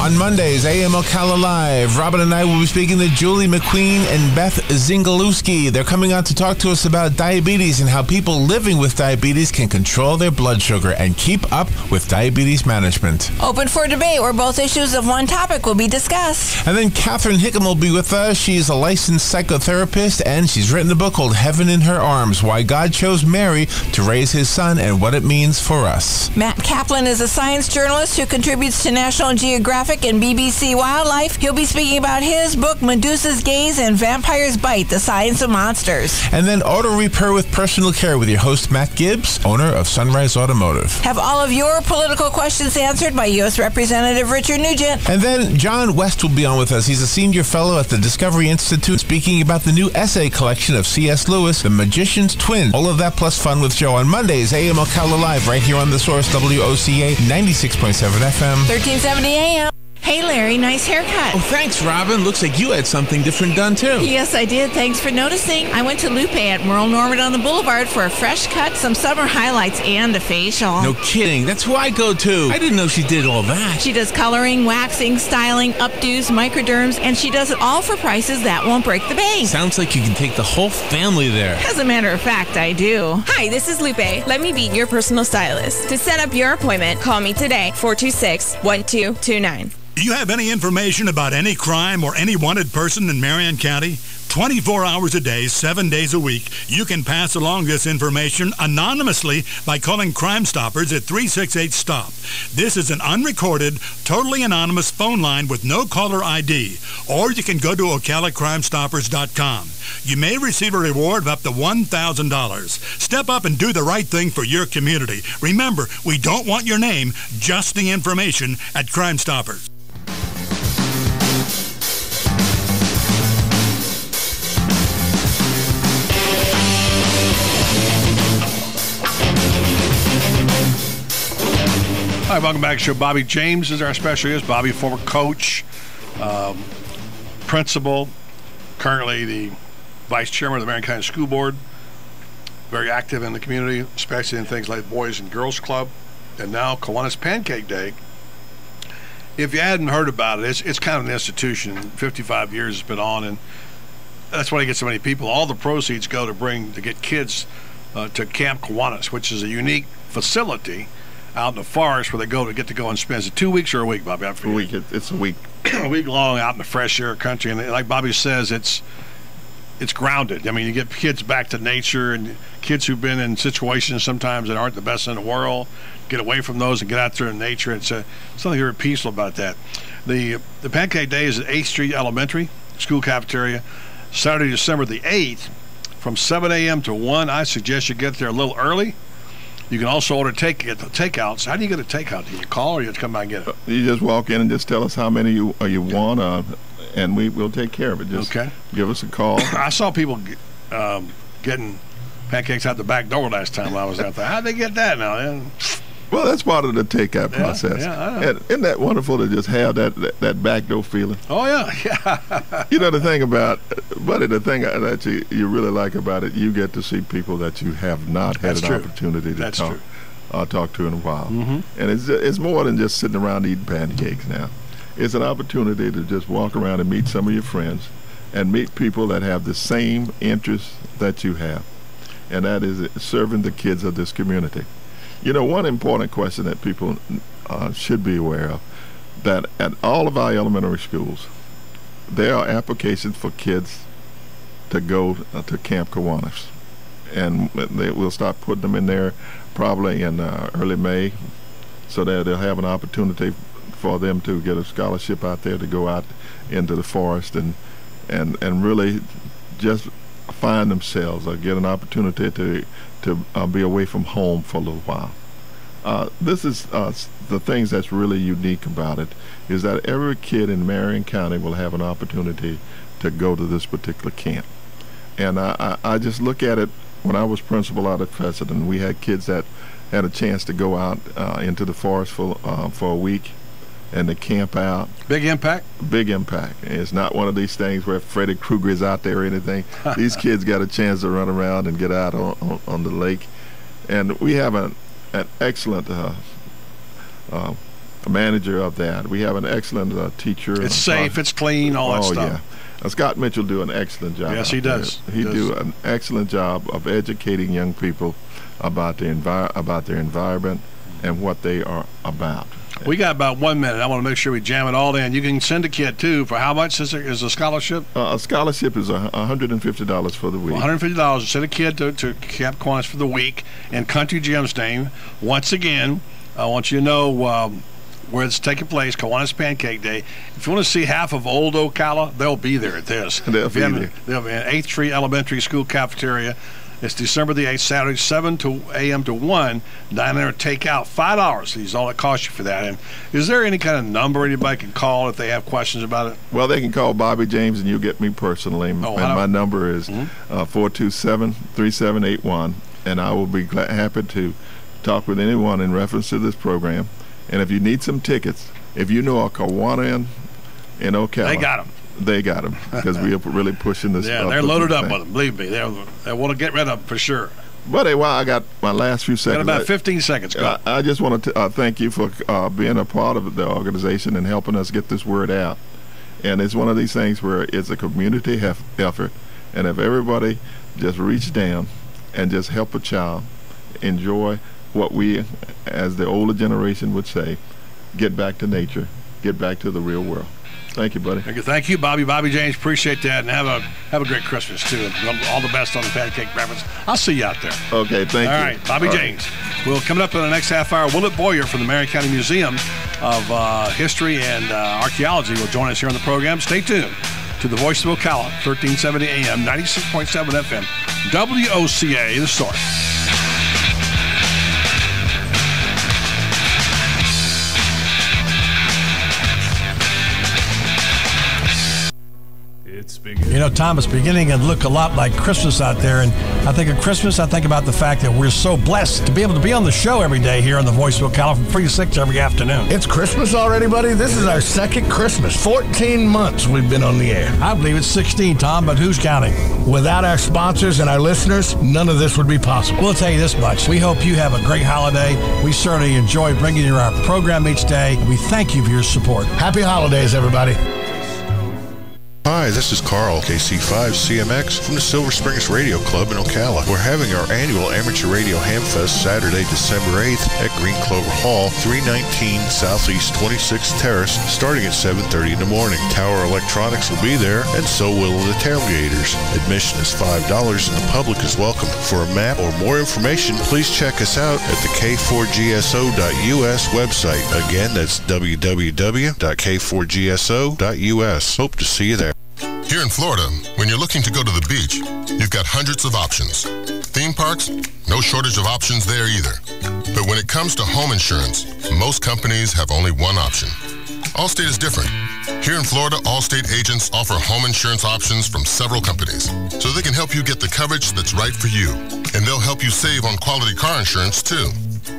On Mondays, AM Ocala Live, Robin and I will be speaking to Julie McQueen and Beth Zingalewski. They're coming out to talk to us about diabetes and how people living with diabetes can control their blood sugar and keep up with diabetes management. Open for debate where both issues of one topic will be discussed. And then Catherine Hickem will be with us. She's a licensed psychotherapist and she's written a book called Heaven in Her Arms Why God Chose Mary to Raise His Son and What It Means for Us. Matt Kaplan is a science journalist who contributes to National Geographic and BBC Wildlife. He'll be speaking about his book, Medusa's Gaze and Vampire's Bite The Science of Monsters. And then Auto Repair with Personal Care with your host, Matt Gibbs, owner of Sunrise Automotive. Have all of your political questions answered by U.S. Representative Richard Nugent. And then John West will be on with us. He's a senior fellow at the Discovery Institute speaking about the new essay collection of C.S. Lewis, The Magician's Twin. All of that plus fun with Joe on Mondays, AM Ocala Live, right here on The Source, WOCA 96.7 FM. 1370 AM. Hey, Larry, nice haircut. Oh, thanks, Robin. Looks like you had something different done, too. Yes, I did. Thanks for noticing. I went to Lupe at Merle Norman on the Boulevard for a fresh cut, some summer highlights, and a facial. No kidding. That's who I go to. I didn't know she did all that. She does coloring, waxing, styling, updos, microderms, and she does it all for prices that won't break the bank. Sounds like you can take the whole family there. As a matter of fact, I do. Hi, this is Lupe. Let me be your personal stylist. To set up your appointment, call me today, 426 1229. Do you have any information about any crime or any wanted person in Marion County? 24 hours a day, 7 days a week, you can pass along this information anonymously by calling Crime Stoppers at 368-STOP. This is an unrecorded, totally anonymous phone line with no caller ID. Or you can go to OcalaCrimeStoppers.com. You may receive a reward of up to $1,000. Step up and do the right thing for your community. Remember, we don't want your name, just the information at Crime Stoppers. Hi, welcome back to the show. Bobby James is our special guest. Bobby, former coach, um, principal, currently the vice chairman of the Marion County School Board. Very active in the community, especially in things like Boys and Girls Club, and now Kiwanis Pancake Day. If you hadn't heard about it, it's, it's kind of an institution. 55 years it's been on, and that's why you get so many people. All the proceeds go to bring to get kids uh, to Camp Kiwanis, which is a unique facility out in the forest where they go to get to go and spend. Is it two weeks or a week, Bobby? I A week. It's a week. a week long out in the fresh air country, and like Bobby says, it's it's grounded. I mean, you get kids back to nature, and kids who've been in situations sometimes that aren't the best in the world get away from those and get out there in nature. It's a, something very peaceful about that. The the Pancake Day is at 8th Street Elementary School Cafeteria, Saturday, December the 8th, from 7 a.m. to 1. I suggest you get there a little early. You can also order take takeouts. How do you get a takeout? Do you call or you to come by and get it? You just walk in and just tell us how many you uh, you want, uh, and we will take care of it. Just Okay. give us a call. I saw people um, getting pancakes out the back door last time I was out there. How'd they get that now? Well, that's part of the takeout Yeah, process. yeah, and isn't that wonderful to just have that that, that back door feeling? Oh yeah, yeah. You know the thing about, buddy, the thing that you, you really like about it, you get to see people that you have not had That's an true. opportunity to That's talk true. Uh, talk to in a while. Mhm. And it's it's more than just sitting around eating pancakes now. It's an opportunity to just walk around and meet some of your friends, and meet people that have the same interests that you have, and that is serving the kids of this community. You know, one important question that people uh, should be aware of that at all of our elementary schools, there are applications for kids to go uh, to Camp Kiwanis. And they will start putting them in there probably in uh, early May so that they'll have an opportunity for them to get a scholarship out there to go out into the forest and and, and really just find themselves or get an opportunity to to uh, be away from home for a little while. Uh, this is uh, the things that's really unique about it is that every kid in Marion County will have an opportunity to go to this particular camp. And I, I, I just look at it when I was principal out at Fessenden, we had kids that had a chance to go out uh, into the forest for, uh, for a week and to camp out. Big impact? Big impact. And it's not one of these things where Freddy Krueger is out there or anything. these kids got a chance to run around and get out on, on, on the lake and we have an an excellent uh, uh, manager of that. We have an excellent uh, teacher. It's safe, it's clean, all that oh, stuff. yeah. Uh, Scott Mitchell do an excellent job. Yes, he does. He He does. do an excellent job of educating young people about the envi- about their environment and what they are about. We got about one minute. I want to make sure we jam it all in. You can send a kid too. For how much is, it, is a scholarship? Uh, a scholarship is a $150 for the week. $150 send a kid to, to Camp Kiwanis for the week in Country Jim's name. Once again, I want you to know um, where it's taking place, Kiwanis Pancake Day. If you want to see half of Old Ocala, they'll be there at this. They'll be there. They'll be in 8th Street Elementary School cafeteria. It's December the 8th, Saturday, 7 to a.m. to 1. Dine there and take out $5 is all it costs you for that. And is there any kind of number anybody can call if they have questions about it? Well, they can call Bobby James and you'll get me personally. and Oh, how- my number is Mm-hmm. uh, 427 3781. And I will be glad, happy to talk with anyone in reference to this program. And if you need some tickets, if you know a Kiwanian in Ocala, They got 'em. They got them because we are really pushing this. Yeah, they're loaded up thing. with them. Believe me, they they want to get rid of them for sure. But hey, while I got my last few Got seconds, about 15 seconds. I, I just want to uh, thank you for uh, being a part of the organization and helping us get this word out. And it's one of these things where it's a community hef- effort, and if everybody just reach down and just help a child enjoy what we, as the older generation would say, get back to nature, get back to the real world. Thank you, buddy. Thank you, thank you, Bobby. Bobby James, appreciate that, and have a have a great Christmas too. And all the best on the pancake breakfast. I'll see you out there. Okay, thank All you. right, Bobby All right. James. Well, coming up in the next half hour, Willard Boyer from the Marion County Museum of uh, History and uh, Archaeology will join us here on the program. Stay tuned to the Voice of Ocala, 1370 AM, 96.7 FM, WOCA, the source. You know, Tom, it's beginning to look a lot like Christmas out there. And I think of Christmas, I think about the fact that we're so blessed to be able to be on the show every day here on the Voice of Ocala from 3 to 6 every afternoon. It's Christmas already, buddy. This is our second Christmas. 14 months we've been on the air. I believe it's 16, Tom, but who's counting? Without our sponsors and our listeners, none of this would be possible. We'll tell you this much. We hope you have a great holiday. We certainly enjoy bringing you our program each day. We thank you for your support. Happy holidays, everybody. Hi, this is Carl, KC5CMX from the Silver Springs Radio Club in Ocala. We're having our annual Amateur Radio Hamfest Saturday, December 8th at Green Clover Hall, 319 Southeast 26th Terrace, starting at 7.30 in the morning. Tower Electronics will be there, and so will the tailgaters. Admission is $5 and the public is welcome. For a map or more information, please check us out at the K4GSO.us website. Again, that's www.k4gso.us. Hope to see you there. Here in Florida, when you're looking to go to the beach, you've got hundreds of options. Theme parks, no shortage of options there either. But when it comes to home insurance, most companies have only one option. Allstate is different. Here in Florida, Allstate agents offer home insurance options from several companies, so they can help you get the coverage that's right for you. And they'll help you save on quality car insurance too.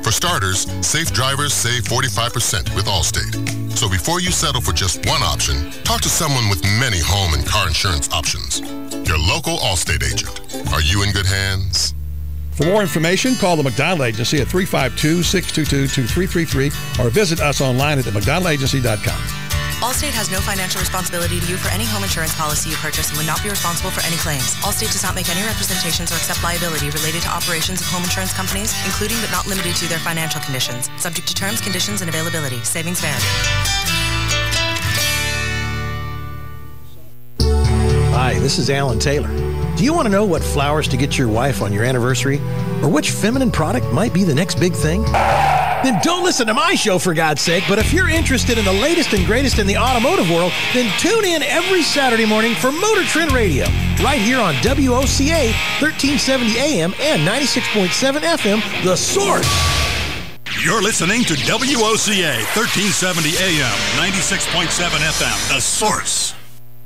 For starters, safe drivers save 45% with Allstate. So before you settle for just one option, talk to someone with many home and car insurance options. Your local Allstate agent. Are you in good hands? For more information, call the McDonald Agency at 352-622-2333 or visit us online at themcdonaldagency.com. Allstate has no financial responsibility to you for any home insurance policy you purchase and would not be responsible for any claims. Allstate does not make any representations or accept liability related to operations of home insurance companies, including but not limited to their financial conditions. Subject to terms, conditions, and availability. Savings vary. Hi, this is Alan Taylor. Do you want to know what flowers to get your wife on your anniversary? Or which feminine product might be the next big thing? Then don't listen to my show for God's sake, but if you're interested in the latest and greatest in the automotive world, then tune in every Saturday morning for Motor Trend Radio, right here on WOCA 1370 AM and 96.7 FM, The Source. You're listening to WOCA 1370 AM, 96.7 FM, The Source.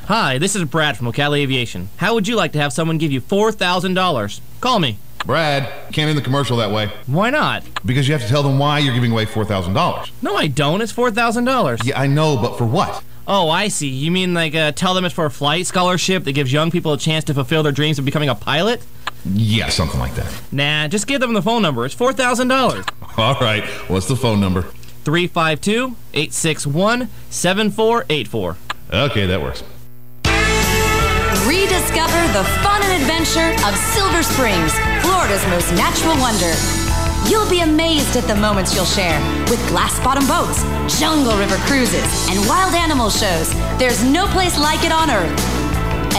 Hi, this is Brad from Ocala Aviation. How would you like to have someone give you $4,000? Call me. Brad, can't end the commercial that way. Why not? Because you have to tell them why you're giving away $4,000. No, I don't. It's $4,000. Yeah, I know, but for what? Oh, I see. You mean like uh, tell them it's for a flight scholarship that gives young people a chance to fulfill their dreams of becoming a pilot? Yeah, something like that. Nah, just give them the phone number. It's $4,000. All right. What's the phone number? 352 861 7484. Okay, that works. Rediscover the fun and adventure of Silver Springs, Florida's most natural wonder. You'll be amazed at the moments you'll share with glass bottom boats, jungle river cruises, and wild animal shows. There's no place like it on Earth.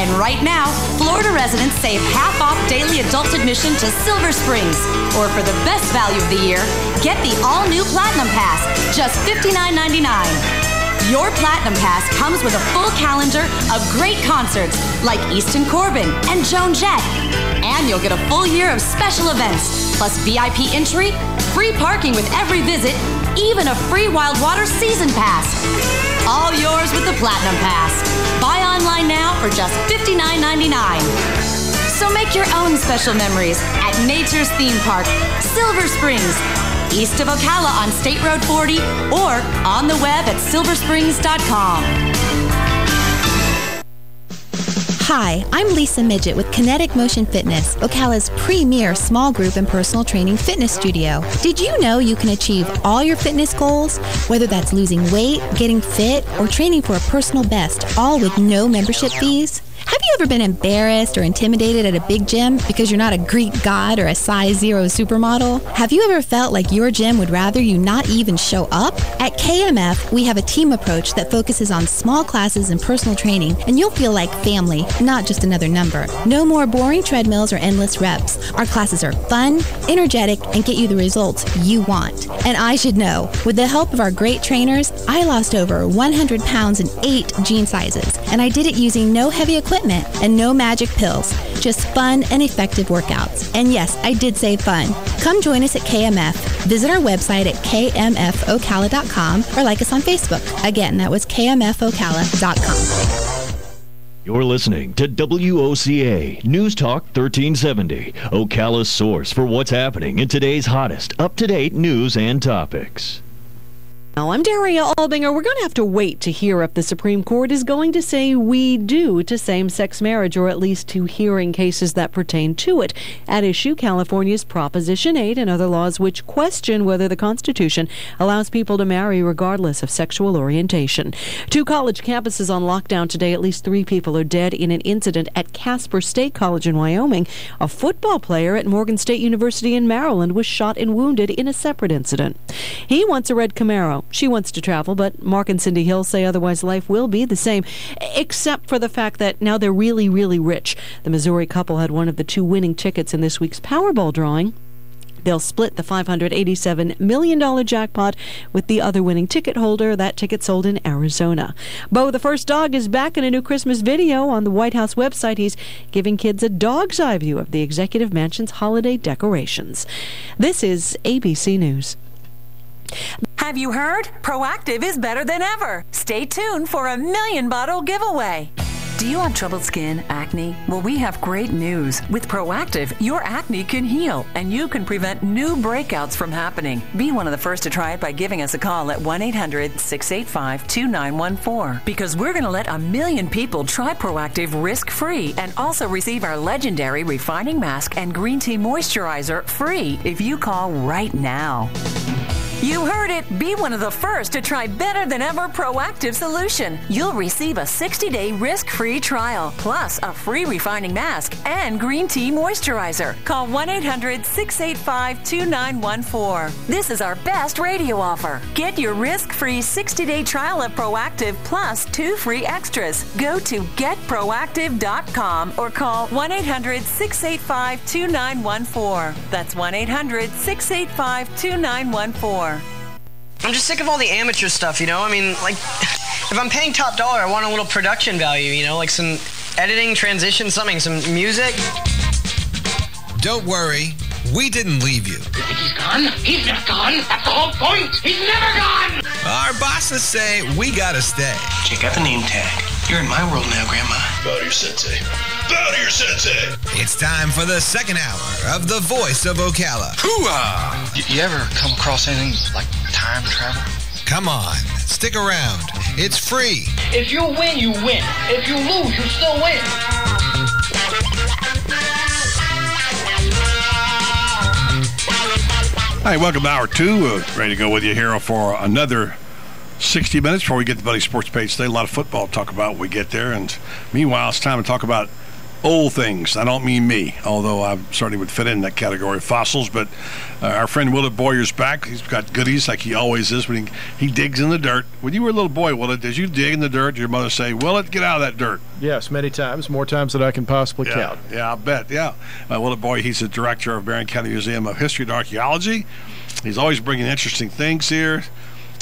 And right now, Florida residents save half off daily adult admission to Silver Springs. Or for the best value of the year, get the all new Platinum Pass, just $59.99. Your Platinum Pass comes with a full calendar of great concerts like Easton Corbin and Joan Jett. And you'll get a full year of special events, plus VIP entry, free parking with every visit, even a free Wild Water Season Pass. All yours with the Platinum Pass. Buy online now for just $59.99. So make your own special memories at Nature's Theme Park, Silver Springs, east of Ocala on State Road 40, or on the web at silversprings.com. Hi, I'm Lisa Midget with Kinetic Motion Fitness, Ocala's premier small group and personal training fitness studio. Did you know you can achieve all your fitness goals, whether that's losing weight, getting fit, or training for a personal best, all with no membership fees? Have you ever been embarrassed or intimidated at a big gym because you're not a Greek god or a size zero supermodel? Have you ever felt like your gym would rather you not even show up? At KMF, we have a team approach that focuses on small classes and personal training, and you'll feel like family, not just another number. No more boring treadmills or endless reps. Our classes are fun, energetic, and get you the results you want. And I should know, with the help of our great trainers, I lost over 100 pounds in eight jean sizes, and I did it using no heavy equipment and no magic pills. Just fun and effective workouts. And yes, I did say fun. Come join us at KMF. Visit our website at kmfocala.com or like us on Facebook. Again, that was kmfocala.com. You're listening to WOCA News Talk 1370, Ocala's source for what's happening in today's hottest, up to date news and topics. Now, I'm Daria Albinger. We're going to have to wait to hear if the Supreme Court is going to say we do to same sex marriage, or at least to hearing cases that pertain to it. At issue, California's Proposition 8 and other laws which question whether the Constitution allows people to marry regardless of sexual orientation. Two college campuses on lockdown today. At least three people are dead in an incident at Casper State College in Wyoming. A football player at Morgan State University in Maryland was shot and wounded in a separate incident. He wants a red Camaro. She wants to travel, but Mark and Cindy Hill say otherwise life will be the same, except for the fact that now they're really, really rich. The Missouri couple had one of the two winning tickets in this week's Powerball drawing. They'll split the $587 million jackpot with the other winning ticket holder. That ticket sold in Arizona. Bo, the first dog, is back in a new Christmas video on the White House website. He's giving kids a dog's eye view of the executive mansion's holiday decorations. This is ABC News. Have you heard? Proactiv is better than ever. Stay tuned for a million bottle giveaway. Do you have troubled skin, acne? Well, we have great news. With Proactiv, your acne can heal and you can prevent new breakouts from happening. Be one of the first to try it by giving us a call at 1 800 685 2914 because we're going to let a million people try Proactive risk free and also receive our legendary refining mask and green tea moisturizer free if you call right now. You heard it. Be one of the first to try better than ever Proactiv solution. You'll receive a 60-day risk-free trial, plus a free refining mask and green tea moisturizer. Call 1-800-685-2914. This is our best radio offer. Get your risk-free 60-day trial of Proactiv plus two free extras. Go to getproactive.com or call 1-800-685-2914. That's 1-800-685-2914. I'm just sick of all the amateur stuff, you know? I mean, like, if I'm paying top dollar, I want a little production value, you know? Like some editing, transition, something, some music. Don't worry, we didn't leave you. He's gone? He's not gone. That's the whole point. He's never gone. Our bosses say we gotta stay. Check out the name tag. You're in my world now, Grandma. Bow to your sensei. Bow to your sensei! It's time for the second hour of The Voice of Ocala. Hooah! You, you ever come across anything like time travel? Come on, stick around. It's free. If you win, you win. If you lose, you still win. Hi, welcome to hour two. Uh, ready to go with you here for another 60 minutes before we get to Buddy Sports Page today. A lot of football to talk about when we get there. And meanwhile, it's time to talk about old things. I don't mean me, although I certainly would fit in that category of fossils. But uh, our friend Willard Boyer's back. He's got goodies like he always is when he, he digs in the dirt. When you were a little boy, Willard, did you dig in the dirt? Did your mother say, Willard, get out of that dirt? Yes, many times, more times than I can possibly yeah, count. Yeah, I bet. Yeah. Uh, Willard Boyer, he's the director of Marion County Museum of History and Archaeology. He's always bringing interesting things here,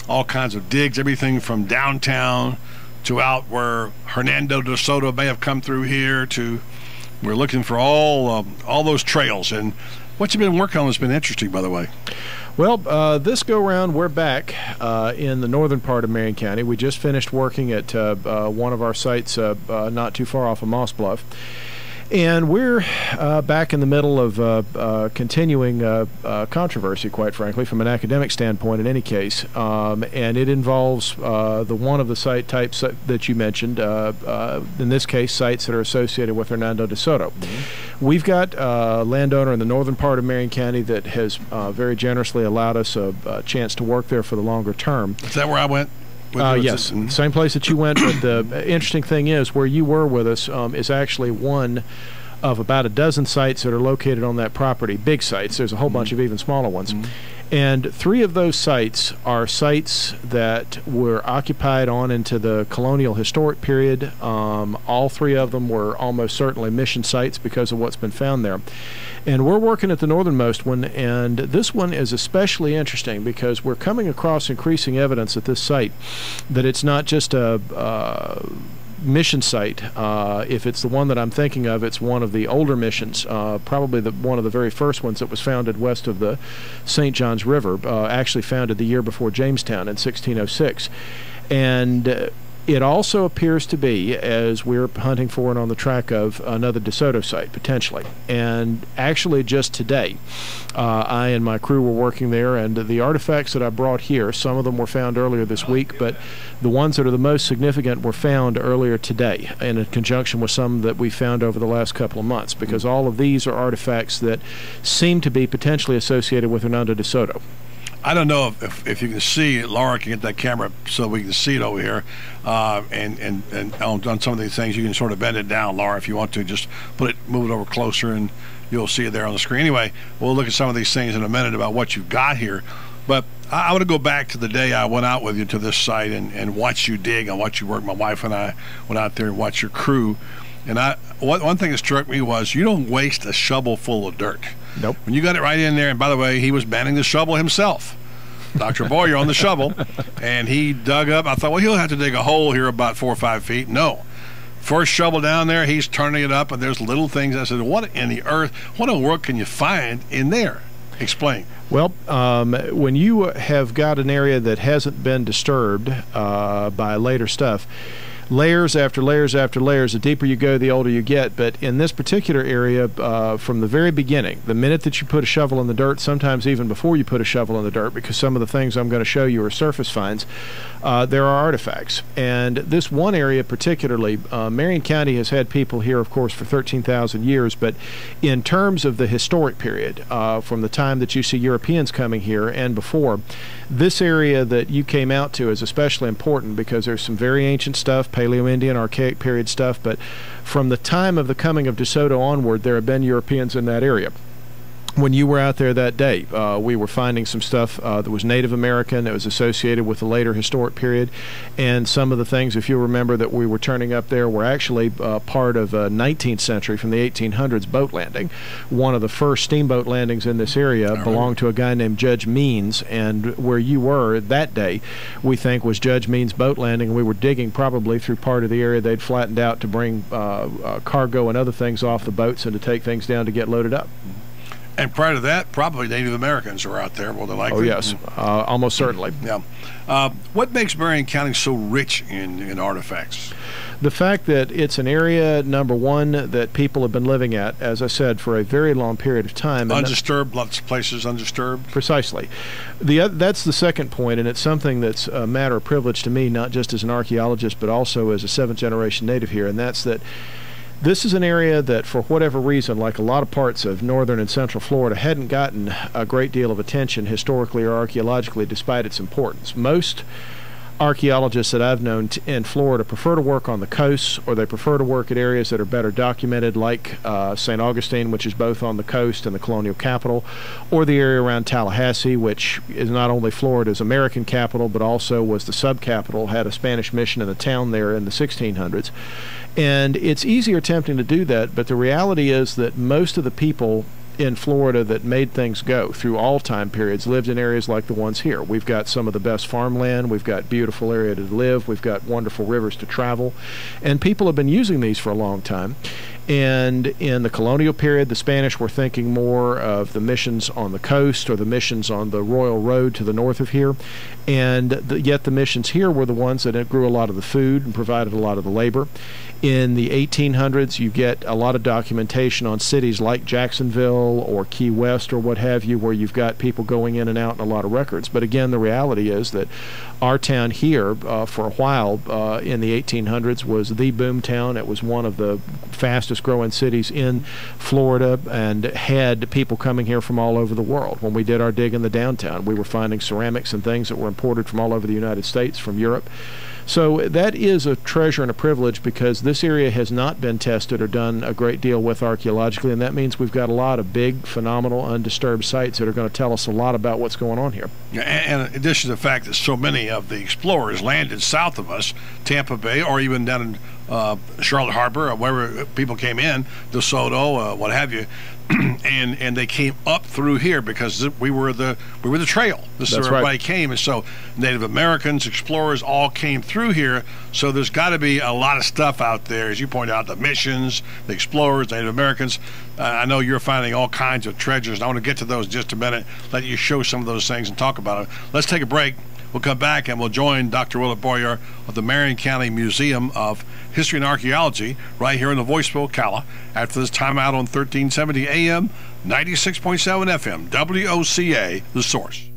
all kinds of digs, everything from downtown to out where Hernando de Soto may have come through here to we're looking for all um, all those trails. And what you've been working on has been interesting, by the way. Well, uh, this go round, we're back uh, in the northern part of Marion County. We just finished working at uh, uh one of our sites uh, uh, not too far off of Moss Bluff. And we're uh, back in the middle of uh, uh, continuing uh, uh, controversy, quite frankly, from an academic standpoint, in any case. Um, and it involves uh, the one of the site types that you mentioned, in this case, sites that are associated with Hernando de Soto. Mm-hmm. We've got a landowner in the northern part of Marion County that has very generously allowed us a, a chance to work there for the longer term. Is that where I went? Uh, yes, same place that you went. But the interesting thing is, where you were with us um, is actually one of about a dozen sites that are located on that property. Big sites. There's a whole mm-hmm. bunch of even smaller ones. Mm-hmm. And three of those sites are sites that were occupied on into the colonial historic period. Um, all three of them were almost certainly mission sites because of what's been found there. And we're working at the northernmost one, and this one is especially interesting because we're coming across increasing evidence at this site that it's not just a uh, mission site. Uh, if it's the one that I'm thinking of, it's one of the older missions, uh, probably the, one of the very first ones that was founded west of the St. Johns River, uh, actually founded the year before Jamestown in 1606. And uh, it also appears to be, as we're hunting for and on the track of, another DeSoto site, potentially. And actually, just today, uh, I and my crew were working there, and the artifacts that I brought here, some of them were found earlier this week, but the ones that are the most significant were found earlier today in conjunction with some that we found over the last couple of months, because all of these are artifacts that seem to be potentially associated with Hernando de Soto. I don't know if, if, if, you can see Laura can get that camera so we can see it over here, uh, and and and on, on, some of these things you can sort of bend it down, Laura, if you want to. Just put it, move it over closer, and you'll see it there on the screen. Anyway, we'll look at some of these things in a minute about what you've got here, but I, I want to go back to the day I went out with you to this site and and watch you dig and watch you work. My wife and I went out there and watched your crew. And I one, one thing that struck me was you don't waste a shovel full of dirt. Nope. When you got it right in there, and by the way, he was manning the shovel himself. Dr. Boyer on the shovel, and he dug up. I thought, well, he'll have to dig a hole here about four or five feet. No. First shovel down there, he's turning it up, and there's little things. I said, what in the earth, what in the world can you find in there? Explain. Well, um, when you have got an area that hasn't been disturbed uh, by later stuff, layers after layers after layers. The deeper you go, the older you get. But in this particular area, uh, from the very beginning, the minute that you put a shovel in the dirt, sometimes even before you put a shovel in the dirt, because some of the things I'm going to show you are surface finds, uh, there are artifacts. And this one area particularly, uh, Marion County has had people here, of course, for 13,000 years. But in terms of the historic period, uh, from the time that you see Europeans coming here and before, this area that you came out to is especially important because there's some very ancient stuff, Paleo-Indian, Archaic period stuff, but from the time of the coming of DeSoto onward, there have been Europeans in that area when you were out there that day, uh, we were finding some stuff uh, that was Native American that was associated with the later historic period, and some of the things, if you remember, that we were turning up there were actually uh, part of a 19th century from the 1800s boat landing. One of the first steamboat landings in this area belonged to a guy named Judge Means, and where you were that day, we think was Judge Means boat landing. We were digging probably through part of the area they'd flattened out to bring uh, uh, cargo and other things off the boats and to take things down to get loaded up. And prior to that, probably Native Americans were out there. Well, they're like, oh yes, uh, almost certainly. Yeah. Uh, what makes Marion County so rich in, in artifacts? The fact that it's an area, number one, that people have been living at, as I said, for a very long period of time. Undisturbed, lots of places undisturbed. Precisely. The that's the second point, and it's something that's a matter of privilege to me, not just as an archaeologist, but also as a seventh generation native here, and that's that This is an area that, for whatever reason, like a lot of parts of northern and central Florida, hadn't gotten a great deal of attention historically or archaeologically, despite its importance. Most archaeologists that I've known t- in Florida prefer to work on the coasts or they prefer to work at areas that are better documented, like uh, St. Augustine, which is both on the coast and the colonial capital, or the area around Tallahassee, which is not only Florida's American capital but also was the sub capital, had a Spanish mission in the town there in the 1600s. And it's easier tempting to do that, but the reality is that most of the people in Florida that made things go through all time periods lived in areas like the ones here. We've got some of the best farmland, we've got beautiful area to live, we've got wonderful rivers to travel, and people have been using these for a long time. And in the colonial period, the Spanish were thinking more of the missions on the coast or the missions on the Royal Road to the north of here. And the, yet the missions here were the ones that grew a lot of the food and provided a lot of the labor. In the 1800s, you get a lot of documentation on cities like Jacksonville or Key West or what have you, where you've got people going in and out and a lot of records. But again, the reality is that our town here, uh, for a while uh, in the 1800s, was the boom town. It was one of the fastest growing cities in Florida and had people coming here from all over the world. When we did our dig in the downtown, we were finding ceramics and things that were imported from all over the United States, from Europe. So that is a treasure and a privilege because this area has not been tested or done a great deal with archaeologically, and that means we've got a lot of big, phenomenal, undisturbed sites that are going to tell us a lot about what's going on here. Yeah, and in addition to the fact that so many of the explorers landed south of us, Tampa Bay, or even down in uh, Charlotte Harbor, or wherever people came in, DeSoto, uh, what have you, and and they came up through here because we were the we were the trail. This That's is where everybody came, and so Native Americans, explorers, all came through here. So there's got to be a lot of stuff out there, as you point out, the missions, the explorers, Native Americans. Uh, I know you're finding all kinds of treasures. and I want to get to those in just a minute. Let you show some of those things and talk about them. Let's take a break. We'll come back and we'll join Dr. Willard Boyer of the Marion County Museum of History and Archaeology right here in the Voice of Ocala. After this timeout on 1370 AM, 96.7 FM, WOCA, The Source.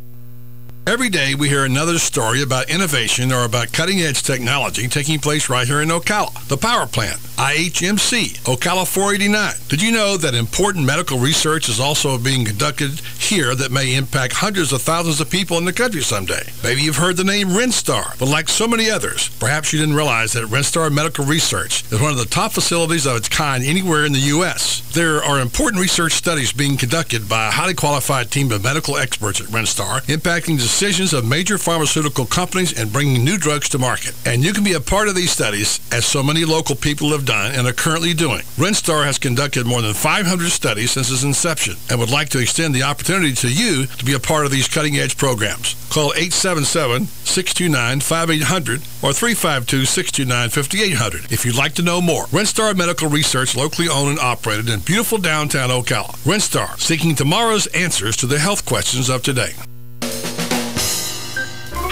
Every day we hear another story about innovation or about cutting edge technology taking place right here in Ocala. The power plant, IHMC, Ocala 489. Did you know that important medical research is also being conducted here that may impact hundreds of thousands of people in the country someday? Maybe you've heard the name Renstar, but like so many others, perhaps you didn't realize that Renstar Medical Research is one of the top facilities of its kind anywhere in the U.S. There are important research studies being conducted by a highly qualified team of medical experts at Renstar, impacting decisions of major pharmaceutical companies and bringing new drugs to market. And you can be a part of these studies, as so many local people have done and are currently doing. Renstar has conducted more than 500 studies since its inception and would like to extend the opportunity to you to be a part of these cutting-edge programs. Call 877-629-5800 or 352-629-5800 if you'd like to know more. Renstar Medical Research, locally owned and operated in beautiful downtown Ocala. Renstar, seeking tomorrow's answers to the health questions of today.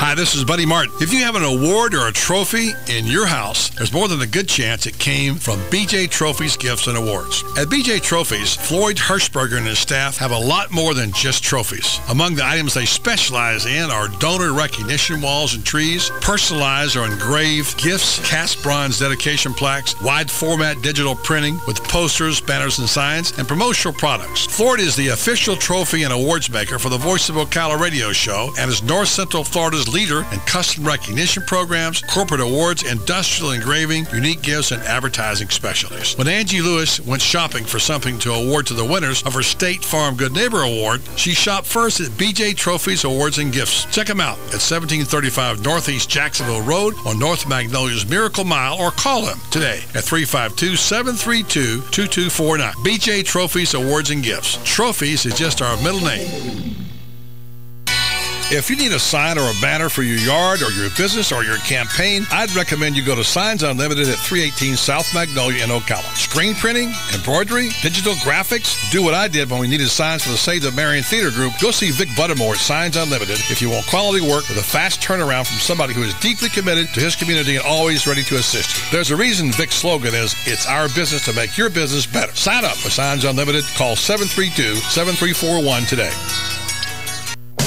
Hi, this is Buddy Martin. If you have an award or a trophy in your house, there's more than a good chance it came from BJ Trophies Gifts and Awards. At BJ Trophies, Floyd Hirschberger and his staff have a lot more than just trophies. Among the items they specialize in are donor recognition walls and trees, personalized or engraved gifts, cast bronze dedication plaques, wide format digital printing with posters, banners, and signs, and promotional products. Floyd is the official trophy and awards maker for the Voice of Ocala radio show and is North Central Florida's leader in custom recognition programs, corporate awards, industrial engraving, unique gifts, and advertising specialties. When Angie Lewis went shopping for something to award to the winners of her State Farm Good Neighbor Award, she shopped first at BJ Trophies Awards and Gifts. Check them out at 1735 Northeast Jacksonville Road on North Magnolia's Miracle Mile or call them today at 352-732-2249. BJ Trophies Awards and Gifts. Trophies is just our middle name. If you need a sign or a banner for your yard or your business or your campaign, I'd recommend you go to Signs Unlimited at 318 South Magnolia in Ocala. Screen printing, embroidery, digital graphics. Do what I did when we needed signs for the Save the Marion Theater Group. Go see Vic Buttermore at Signs Unlimited if you want quality work with a fast turnaround from somebody who is deeply committed to his community and always ready to assist you. There's a reason Vic's slogan is, It's our business to make your business better. Sign up for Signs Unlimited. Call 732 7341 today.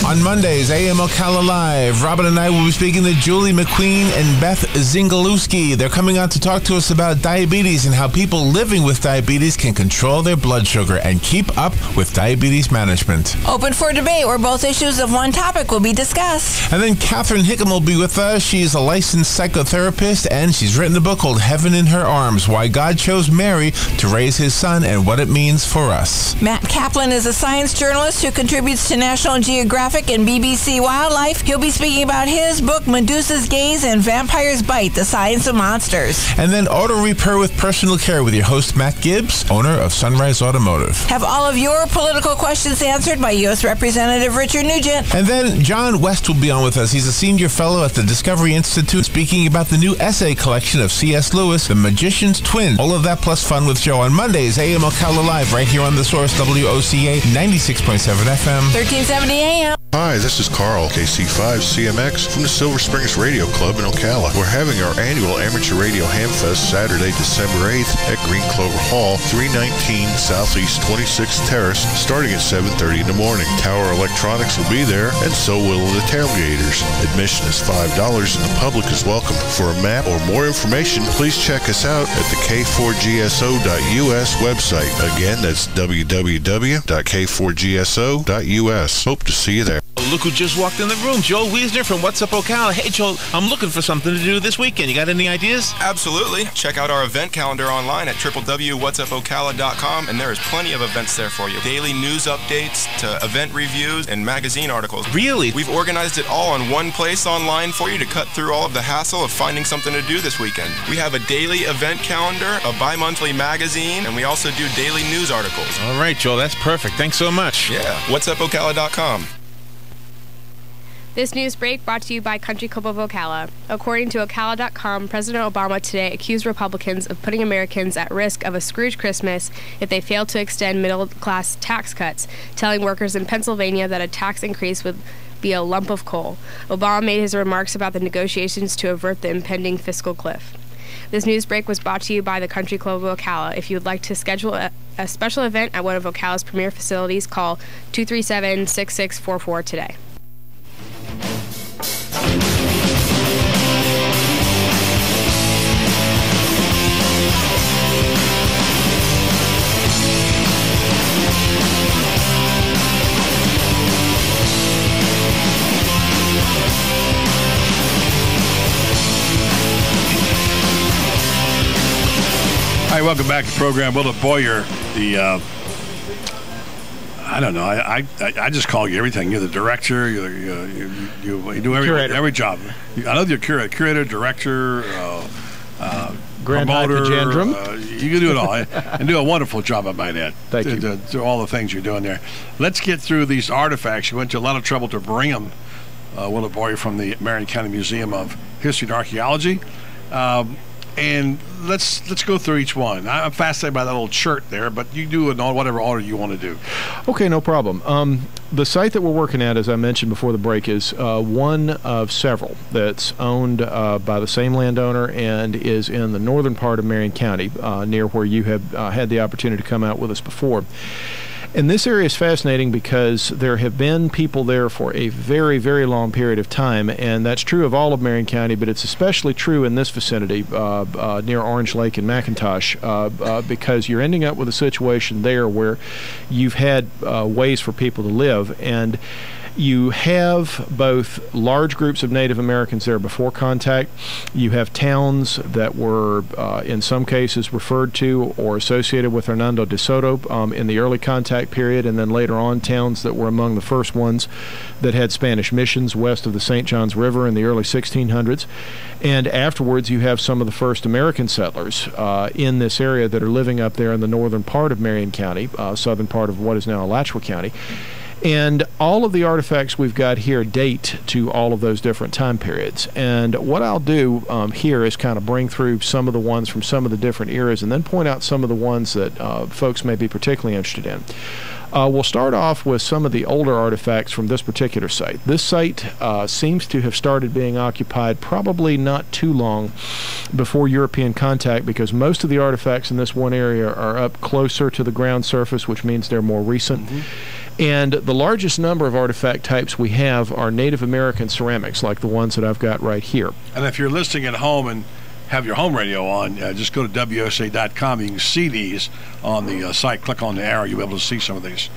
On Mondays, AM Ocala Live, Robin and I will be speaking to Julie McQueen and Beth Zingalewski. They're coming on to talk to us about diabetes and how people living with diabetes can control their blood sugar and keep up with diabetes management. Open for debate where both issues of one topic will be discussed. And then Catherine Hickem will be with us. She's a licensed psychotherapist and she's written a book called Heaven in Her Arms Why God Chose Mary to Raise His Son and What It Means for Us. Matt Kaplan is a science journalist who contributes to National Geographic and BBC Wildlife. He'll be speaking about his book, Medusa's Gaze and Vampire's Bite The Science of Monsters. And then Auto Repair with Personal Care with your host, Matt Gibbs, owner of Sunrise Automotive. Have all of your political questions answered by U.S. Representative Richard Nugent. And then John West will be on with us. He's a senior fellow at the Discovery Institute speaking about the new essay collection of C.S. Lewis, The Magician's Twin. All of that plus fun with Joe on Mondays, AM Ocala Live, right here on The Source, WOCA 96.7 FM. 1370 AM. Hi, this is Carl, KC5CMX from the Silver Springs Radio Club in Ocala. We're having our annual Amateur Radio Hamfest Saturday, December 8th at Green Clover Hall, 319 Southeast 26th Terrace, starting at 7.30 in the morning. Tower Electronics will be there, and so will the tailgaters. Admission is $5 and the public is welcome. For a map or more information, please check us out at the K4GSO.us website. Again, that's www.k4gso.us. Hope to see you there. Look who just walked in the room. Joel Wiesner from What's Up Ocala. Hey, Joel, I'm looking for something to do this weekend. You got any ideas? Absolutely. Check out our event calendar online at www.whatsupocala.com, and there is plenty of events there for you. Daily news updates to event reviews and magazine articles. Really? We've organized it all in one place online for you to cut through all of the hassle of finding something to do this weekend. We have a daily event calendar, a bi-monthly magazine, and we also do daily news articles. All right, Joel, that's perfect. Thanks so much. Yeah, whatsupocala.com. This news break brought to you by Country Club of Ocala. According to Ocala.com, President Obama today accused Republicans of putting Americans at risk of a Scrooge Christmas if they fail to extend middle class tax cuts, telling workers in Pennsylvania that a tax increase would be a lump of coal. Obama made his remarks about the negotiations to avert the impending fiscal cliff. This news break was brought to you by the Country Club of Ocala. If you would like to schedule a, a special event at one of Ocala's premier facilities, call 237 6644 today. Hi, welcome back to the program. Willard Boyer, the uh, I don't know. I, I I just call you everything. You're the director. You're, you you, you, you do every Curator. every job. I know you're curator, curator, director, uh, uh, Grand promoter. Uh, you can do it all, and do a wonderful job. I might add. Thank to, you. To, to all the things you're doing there. Let's get through these artifacts. You went to a lot of trouble to bring them. Uh, Willard Boyer from the Marion County Museum of History and Archaeology. Um, and let's let's go through each one. I'm fascinated by that little chart there, but you do it in whatever order you want to do. Okay, no problem. Um, the site that we're working at, as I mentioned before the break, is uh, one of several that's owned uh, by the same landowner and is in the northern part of Marion County, uh, near where you have uh, had the opportunity to come out with us before. And this area is fascinating because there have been people there for a very, very long period of time, and that's true of all of Marion County, but it's especially true in this vicinity uh, uh, near Orange Lake and McIntosh uh, uh, because you're ending up with a situation there where you've had uh, ways for people to live. and you have both large groups of Native Americans there before contact. You have towns that were, uh, in some cases, referred to or associated with Hernando de Soto um, in the early contact period, and then later on, towns that were among the first ones that had Spanish missions west of the St. Johns River in the early 1600s. And afterwards, you have some of the first American settlers uh, in this area that are living up there in the northern part of Marion County, uh, southern part of what is now Alachua County. And all of the artifacts we've got here date to all of those different time periods. And what I'll do um, here is kind of bring through some of the ones from some of the different eras and then point out some of the ones that uh, folks may be particularly interested in. Uh, we'll start off with some of the older artifacts from this particular site. This site uh, seems to have started being occupied probably not too long before European contact because most of the artifacts in this one area are up closer to the ground surface, which means they're more recent. And the largest number of artifact types we have are Native American ceramics, like the ones that I've got right here. And if you're listening at home and have your home radio on, uh, just go to WOCA.com. You can see these on the uh, site. Click on the arrow. You'll be able to see some of these.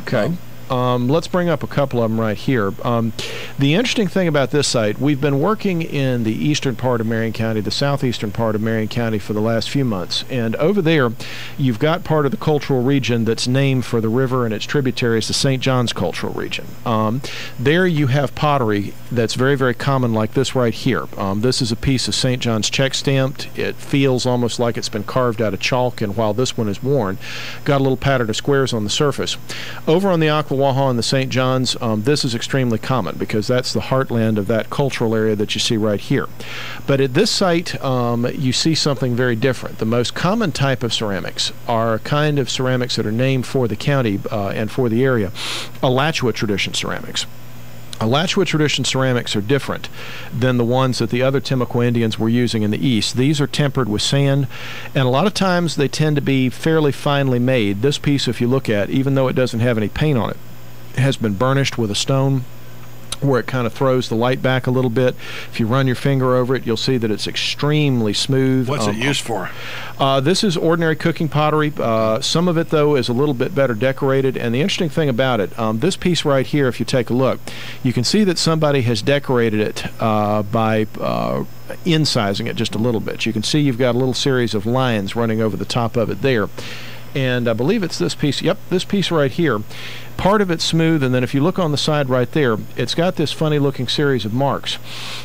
Okay. Um, let's bring up a couple of them right here. Um, the interesting thing about this site, we've been working in the eastern part of Marion County, the southeastern part of Marion County for the last few months. And over there, you've got part of the cultural region that's named for the river and its tributaries, the St. John's Cultural Region. Um, there you have pottery that's very, very common, like this right here. Um, this is a piece of St. John's check stamped. It feels almost like it's been carved out of chalk, and while this one is worn, got a little pattern of squares on the surface. Over on the Ockla waha and the St. John's, um, this is extremely common because that's the heartland of that cultural area that you see right here. But at this site, um, you see something very different. The most common type of ceramics are a kind of ceramics that are named for the county uh, and for the area, Alachua tradition ceramics. Alachua tradition ceramics are different than the ones that the other Timucua Indians were using in the east. These are tempered with sand, and a lot of times they tend to be fairly finely made. This piece, if you look at, even though it doesn't have any paint on it, has been burnished with a stone where it kind of throws the light back a little bit. If you run your finger over it, you'll see that it's extremely smooth. What's it used for? Uh, this is ordinary cooking pottery. Uh, some of it, though, is a little bit better decorated. And the interesting thing about it, um, this piece right here, if you take a look, you can see that somebody has decorated it uh, by uh, incising it just a little bit. You can see you've got a little series of lines running over the top of it there. And I believe it's this piece. Yep, this piece right here. Part of it's smooth, and then if you look on the side right there, it's got this funny looking series of marks.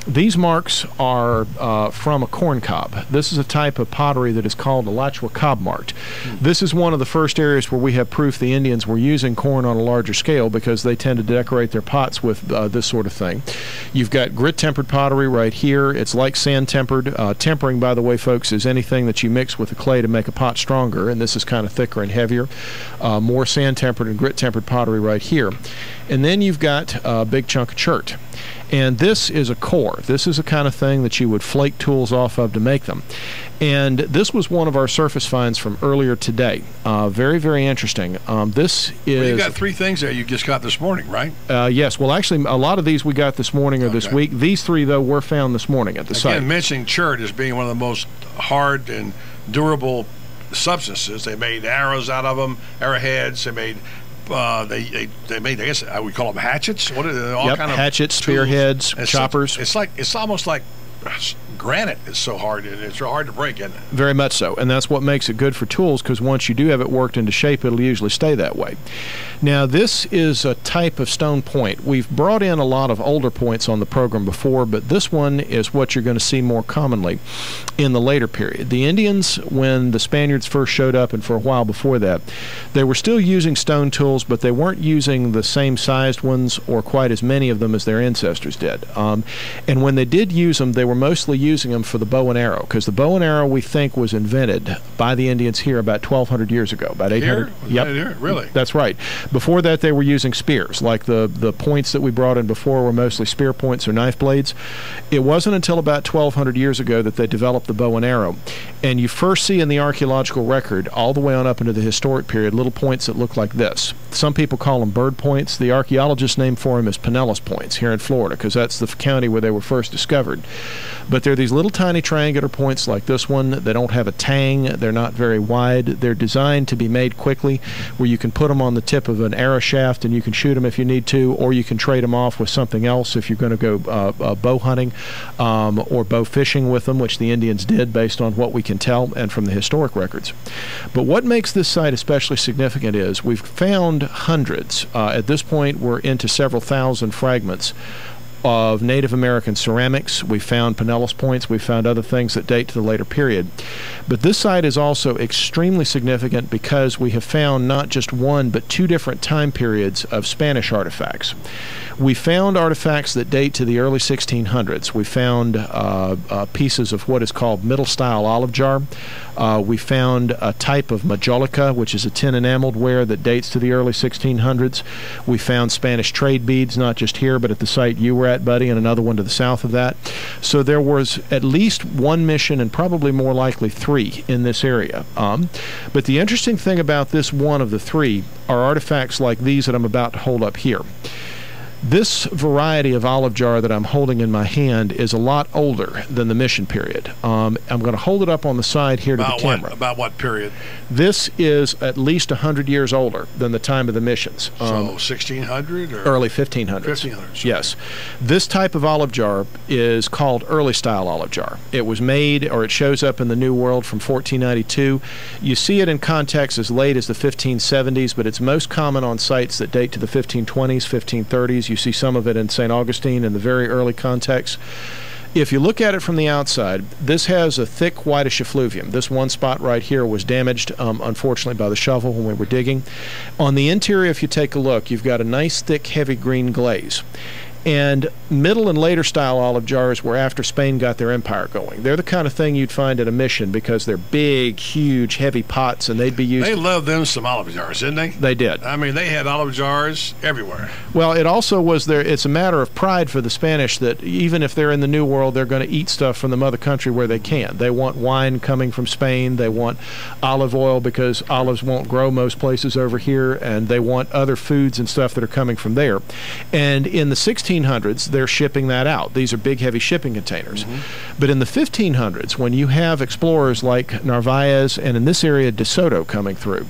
These marks are uh, from a corn cob. This is a type of pottery that is called a Alachua cob marked. This is one of the first areas where we have proof the Indians were using corn on a larger scale because they tend to decorate their pots with uh, this sort of thing. You've got grit tempered pottery right here. It's like sand tempered. Uh, tempering, by the way, folks, is anything that you mix with the clay to make a pot stronger, and this is kind of thicker and heavier. Uh, more sand tempered and grit tempered pottery right here. And then you've got a big chunk of chert. And this is a core. This is the kind of thing that you would flake tools off of to make them. And this was one of our surface finds from earlier today. Uh, very, very interesting. Um, this is. Well, you got three things there you just got this morning, right? Uh, yes. Well, actually, a lot of these we got this morning or this week. These three, though, were found this morning at the Again, site. mentioning chert as being one of the most hard and durable substances. They made arrows out of them, arrowheads. They made. Uh, they, they they made I guess uh, we call them hatchets. What are they? All Yep, kind of hatchets, spearheads, It's choppers. such- it's like it's almost like granite. is so hard. It's hard to break, isn't it? Very much so. And that's what makes it good for tools because once you do have it worked into shape, it'll usually stay that way. Now, this is a type of stone point. We've brought in a lot of older points on the program before, but this one is what you're going to see more commonly in the later period. The Indians, when the Spaniards first showed up, and for a while before that, they were still using stone tools, but they weren't using the same sized ones or quite as many of them as their ancestors did. Um, and when they did use them, they were mostly using them for the bow and arrow because the bow and arrow we think was invented by the Indians here about 1,200 years ago, about 800. Here? Yep, here? Really? That's right. Before that, they were using spears. Like the the points that we brought in before were mostly spear points or knife blades. It wasn't until about 1,200 years ago that they developed the bow and arrow, and you first see in the archaeological record all the way on up into the historic period little points that look like this. Some people call them bird points. The archaeologist name for them is Pinellas points here in Florida because that's the county where they were first discovered. But they're these little tiny triangular points like this one. They don't have a tang. They're not very wide. They're designed to be made quickly, where you can put them on the tip of an arrow shaft and you can shoot them if you need to, or you can trade them off with something else if you're going to go uh, uh, bow hunting um, or bow fishing with them, which the Indians did based on what we can tell and from the historic records. But what makes this site especially significant is we've found hundreds. Uh, at this point, we're into several thousand fragments of Native American ceramics. We found Pinellas points. We found other things that date to the later period. But this site is also extremely significant because we have found not just one, but two different time periods of Spanish artifacts. We found artifacts that date to the early 1600s. We found uh, uh, pieces of what is called middle style olive jar. Uh, we found a type of majolica, which is a tin enameled ware that dates to the early 1600s. We found Spanish trade beads, not just here, but at the site you were at, Buddy and another one to the south of that. So there was at least one mission and probably more likely three in this area. Um, but the interesting thing about this one of the three are artifacts like these that I'm about to hold up here. This variety of olive jar that I'm holding in my hand is a lot older than the mission period. Um, I'm going to hold it up on the side here to the camera. what? About what period? This is at least 100 years older than the time of the missions. So Um, 1600 or early 1500s. 1500s. Yes. This type of olive jar is called early style olive jar. It was made or it shows up in the New World from 1492. You see it in context as late as the 1570s, but it's most common on sites that date to the 1520s, 1530s. You see some of it in St. Augustine in the very early context. If you look at it from the outside, this has a thick whitish effluvium. This one spot right here was damaged, um, unfortunately, by the shovel when we were digging. On the interior, if you take a look, you've got a nice, thick, heavy green glaze. And middle and later style olive jars were after Spain got their empire going. They're the kind of thing you'd find at a mission because they're big, huge, heavy pots, and they'd be used. They loved them some olive jars, didn't they? They did. I mean, they had olive jars everywhere. Well, it also was there. It's a matter of pride for the Spanish that even if they're in the New World, they're going to eat stuff from the mother country where they can. They want wine coming from Spain. They want olive oil because olives won't grow most places over here, and they want other foods and stuff that are coming from there. And in the 1600s, they're shipping that out. These are big, heavy shipping containers. But in the 1500s, when you have explorers like Narvaez and in this area De Soto coming through,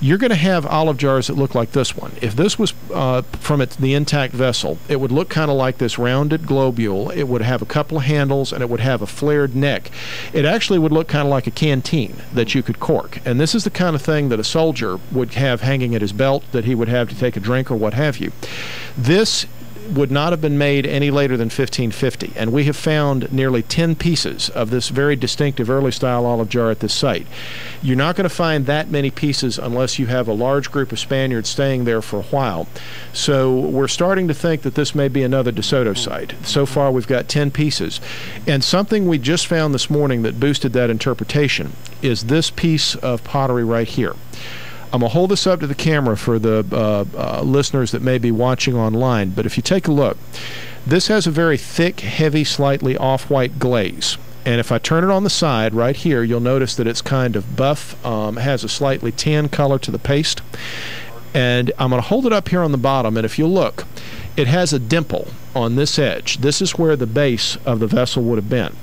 you're going to have olive jars that look like this one. If this was uh, from it, the intact vessel, it would look kind of like this rounded globule. It would have a couple of handles and it would have a flared neck. It actually would look kind of like a canteen that you could cork. And this is the kind of thing that a soldier would have hanging at his belt that he would have to take a drink or what have you. This would not have been made any later than 1550, and we have found nearly 10 pieces of this very distinctive early style olive jar at this site. You're not going to find that many pieces unless you have a large group of Spaniards staying there for a while. So we're starting to think that this may be another De Soto site. So far, we've got 10 pieces. And something we just found this morning that boosted that interpretation is this piece of pottery right here. I'm going to hold this up to the camera for the uh, uh, listeners that may be watching online. But if you take a look, this has a very thick, heavy, slightly off white glaze. And if I turn it on the side right here, you'll notice that it's kind of buff, um, has a slightly tan color to the paste. And I'm going to hold it up here on the bottom. And if you look, it has a dimple on this edge. This is where the base of the vessel would have been.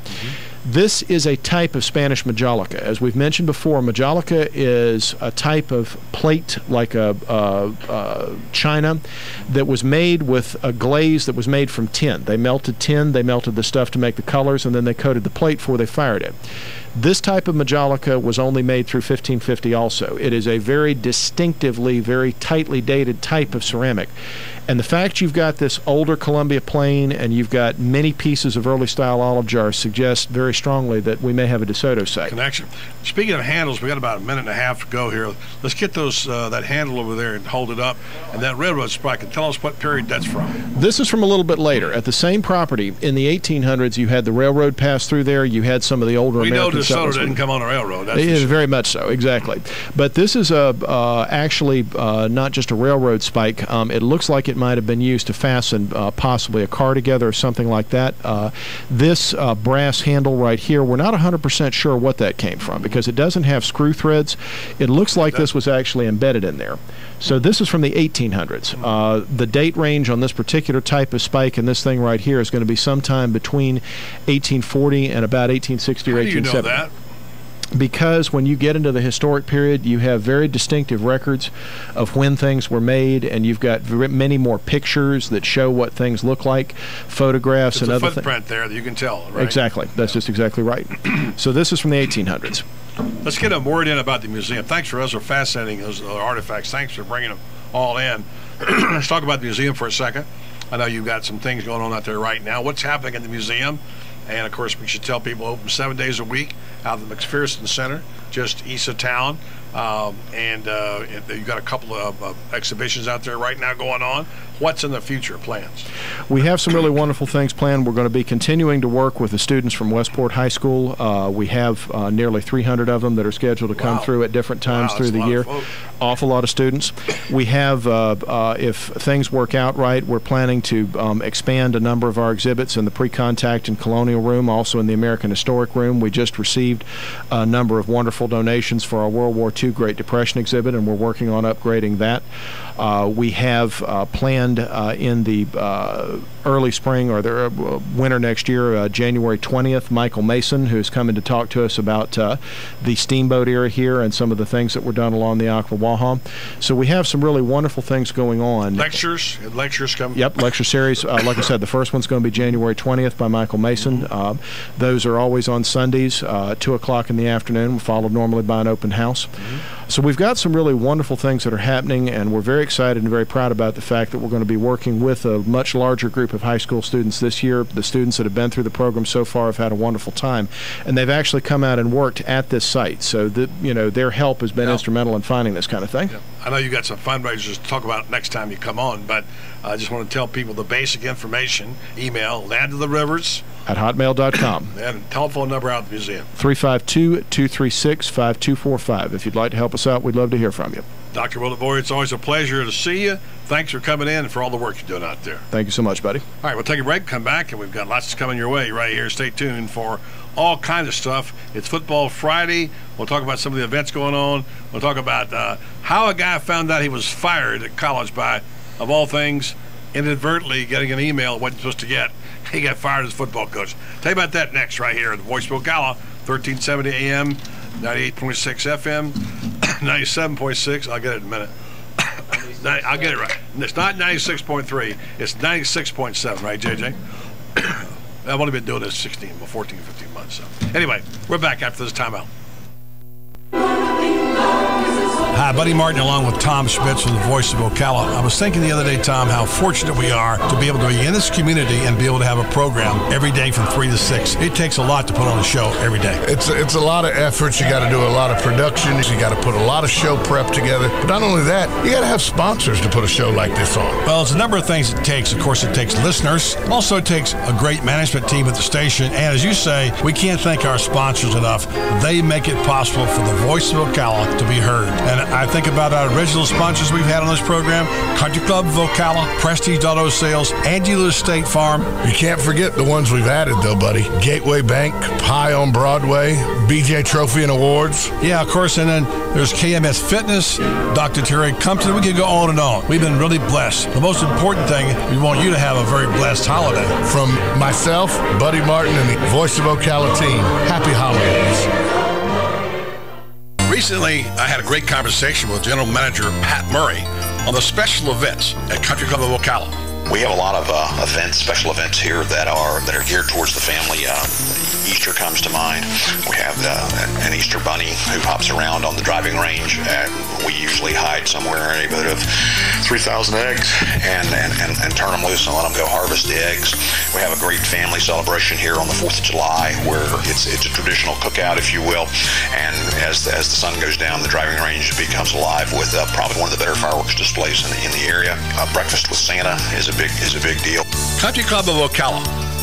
This is a type of Spanish majolica. As we've mentioned before, majolica is a type of plate like a, a, a china that was made with a glaze that was made from tin. They melted tin, they melted the stuff to make the colors, and then they coated the plate before they fired it. This type of majolica was only made through 1550 also. It is a very distinctively, very tightly dated type of ceramic. And the fact you've got this older Columbia Plain and you've got many pieces of early style olive jars suggests very strongly that we may have a DeSoto site. Connection. Speaking of handles, we got about a minute and a half to go here. Let's get those uh, that handle over there and hold it up. And that railroad spike. And tell us what period that's from. This is from a little bit later. At the same property in the 1800s, you had the railroad pass through there. You had some of the older We know DeSoto didn't come on a railroad. That's sure. very much so, exactly. But this is a uh, actually uh, not just a railroad spike. Um, it looks like it might have been used to fasten uh, possibly a car together or something like that. Uh, this uh, brass handle right here, we're not 100% sure what that came from because it doesn't have screw threads. It looks like this was actually embedded in there. So this is from the 1800s. Uh, the date range on this particular type of spike and this thing right here is going to be sometime between 1840 and about 1860 or How do you know 1870 that? Because when you get into the historic period, you have very distinctive records of when things were made, and you've got many more pictures that show what things look like, photographs There's and other things. footprint there that you can tell, right? Exactly. That's just exactly right. so this is from the 1800s. Let's get a word in about the museum. Thanks for those are fascinating those artifacts. Thanks for bringing them all in. Let's talk about the museum for a second. I know you've got some things going on out there right now. What's happening in the museum? And of course, we should tell people open seven days a week out of the McPherson Center. just east of town. Um, and uh, you've got a couple of uh, exhibitions out there right now going on. What's in the future plans? We have some really wonderful things planned. We're going to be continuing to work with the students from Westport High School. Uh, we have uh, nearly 300 of them that are scheduled to come Wow. through at different times Wow, through the year. Awful lot of students. We have, uh, uh, if things work out right, we're planning to um, expand a number of our exhibits in the pre-contact and colonial room, also in the American Historic Room. We just received a number of wonderful donations for our World War II Great Depression exhibit, and we're working on upgrading that. Uh, we have uh, planned uh, in the uh, early spring or the uh, winter next year, uh, January 20th, Michael Mason, who's coming to talk to us about uh, the steamboat era here and some of the things that were done along the Ocklawaha. So we have some really wonderful things going on. Lectures, lectures coming. Yep, lecture series. Uh, like I said, the first one's going to be January 20th by Michael Mason. Um, those are always on Sundays, uh, 2 o'clock in the afternoon, followed normally by an open house. So we've got some really wonderful things that are happening, and we're very excited and very proud about the fact that we're going to be working with a much larger group of high school students this year. The students that have been through the program so far have had a wonderful time, and they've actually come out and worked at this site. So that you know their help has been instrumental in finding this kind of thing. I know you got some fundraisers to talk about next time you come on, but I just want to tell people the basic information. Email land of the rivers At hotmail.com. and telephone number out at the museum. 352 236 5245. If you'd like to help us out, we'd love to hear from you. Dr. Willard Boyer, it's always a pleasure to see you. Thanks for coming in and for all the work you're doing out there. Thank you so much, buddy. All right, we'll take a break, come back, and we've got lots coming your way right here. Stay tuned for all kinds of stuff. It's Football Friday. We'll talk about some of the events going on. We'll talk about uh, how a guy found out he was fired at college by, of all things, inadvertently getting an email wasn't supposed to get. He got fired as a football coach. Tell you about that next right here at the Voice of Ocala, 1370 AM, 98.6 FM, 97.6. I'll get it in a minute. I'll get it right. It's not 96.3. It's 96.7, right, JJ? I've only been doing this 16, well, 14, 15 months. So anyway, we're back after this timeout. Hi, Buddy Martin, along with Tom Schmitz from the Voice of Ocala. I was thinking the other day, Tom, how fortunate we are to be able to be in this community and be able to have a program every day from three to six. It takes a lot to put on a show every day. It's it's a lot of effort. You got to do a lot of productions. You got to put a lot of show prep together. But not only that, you got to have sponsors to put a show like this on. Well, it's a number of things it takes. Of course, it takes listeners. Also, it takes a great management team at the station. And as you say, we can't thank our sponsors enough. They make it possible for the voice of Ocala to be heard. And I think about our original sponsors we've had on this program Country Club of Ocala, Prestige Auto Sales, Angie Lewis State Farm. You can't forget the ones we've added, though, buddy. Gateway Bank, High on Broadway, BJ Trophy and Awards. Yeah, of course. And then there's KMF Fitness, Dr. Terry Compton. We could go on and on. We've been really blessed. The most important thing, we want you to have a very blessed holiday. From myself, Buddy Martin, and the Voice of Ocala team, happy holidays. Recently, I had a great conversation with General Manager Pat Murray on the special events at Country Club of Ocala. We have a lot of uh, events, special events here that are that are geared towards the family. Uh, Easter comes to mind. We have the, an Easter bunny who hops around on the driving range. And we usually hide somewhere in a neighborhood of 3,000 eggs and, and, and, and turn them loose and let them go harvest the eggs. We have a great family celebration here on the 4th of July where it's it's a traditional cookout, if you will. And as the, as the sun goes down, the driving range becomes alive with uh, probably one of the better fireworks displays in the, in the area. Uh, breakfast with Santa is a big is a big deal. Country Club of Ocala,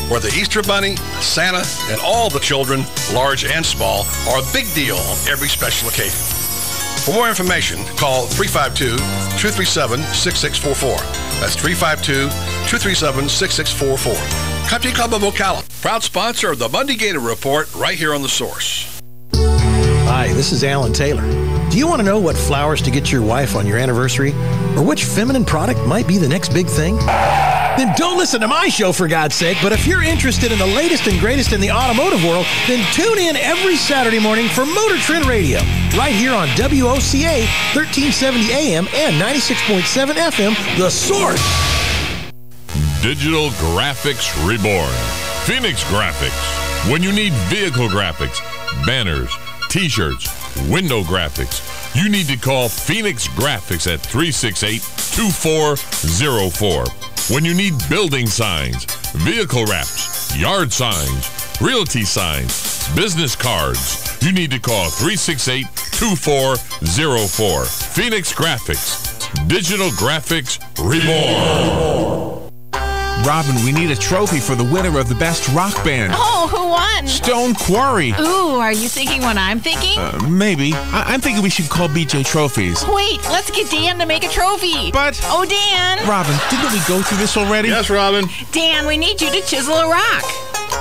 where the Easter Bunny, Santa, and all the children, large and small, are a big deal on every special occasion. For more information, call 352 237 6644. That's 352 237 6644. Country Club of Ocala, proud sponsor of the Monday Gator Report right here on The Source. Hi, this is Alan Taylor. Do you want to know what flowers to get your wife on your anniversary? Or which feminine product might be the next big thing? Then don't listen to my show for God's sake, but if you're interested in the latest and greatest in the automotive world, then tune in every Saturday morning for Motor Trend Radio, right here on WOCA 1370 AM and 96.7 FM, The Source. Digital Graphics Reborn. Phoenix Graphics. When you need vehicle graphics, banners, t shirts, window graphics, you need to call Phoenix Graphics at 368 2404. When you need building signs, vehicle wraps, yard signs, realty signs, business cards. You need to call 368 2404. Phoenix Graphics, Digital Graphics Reborn. Robin, we need a trophy for the winner of the best rock band. Oh, who won? Stone Quarry. Ooh, are you thinking what I'm thinking? Uh, maybe. I- I'm thinking we should call BJ Trophies. Wait, let's get Dan to make a trophy. But- Oh, Dan. Robin, didn't we go through this already? Yes, Robin. Dan, we need you to chisel a rock.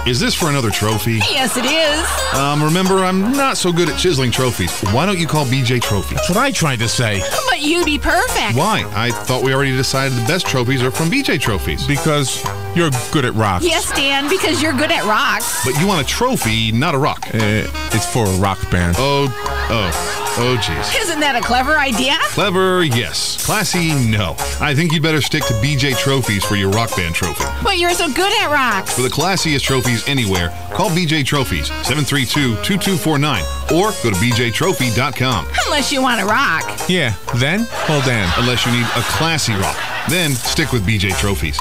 Is this for another trophy? Yes, it is. Um, remember, I'm not so good at chiseling trophies. Why don't you call BJ Trophy? That's what I tried to say. But you'd be perfect. Why? I thought we already decided the best trophies are from BJ Trophies. Because you're good at rocks. Yes, Dan, because you're good at rocks. But you want a trophy, not a rock. Uh, it's for a rock band. Oh, oh, oh, jeez. Isn't that a clever idea? Clever, yes. Classy, no. I think you'd better stick to BJ Trophies for your rock band trophy. But you're so good at rocks. For the classiest trophies anywhere, call BJ Trophies 732-2249 or go to bjtrophy.com. Unless you want a rock. Yeah, then call Dan. Unless you need a classy rock, then stick with BJ Trophies.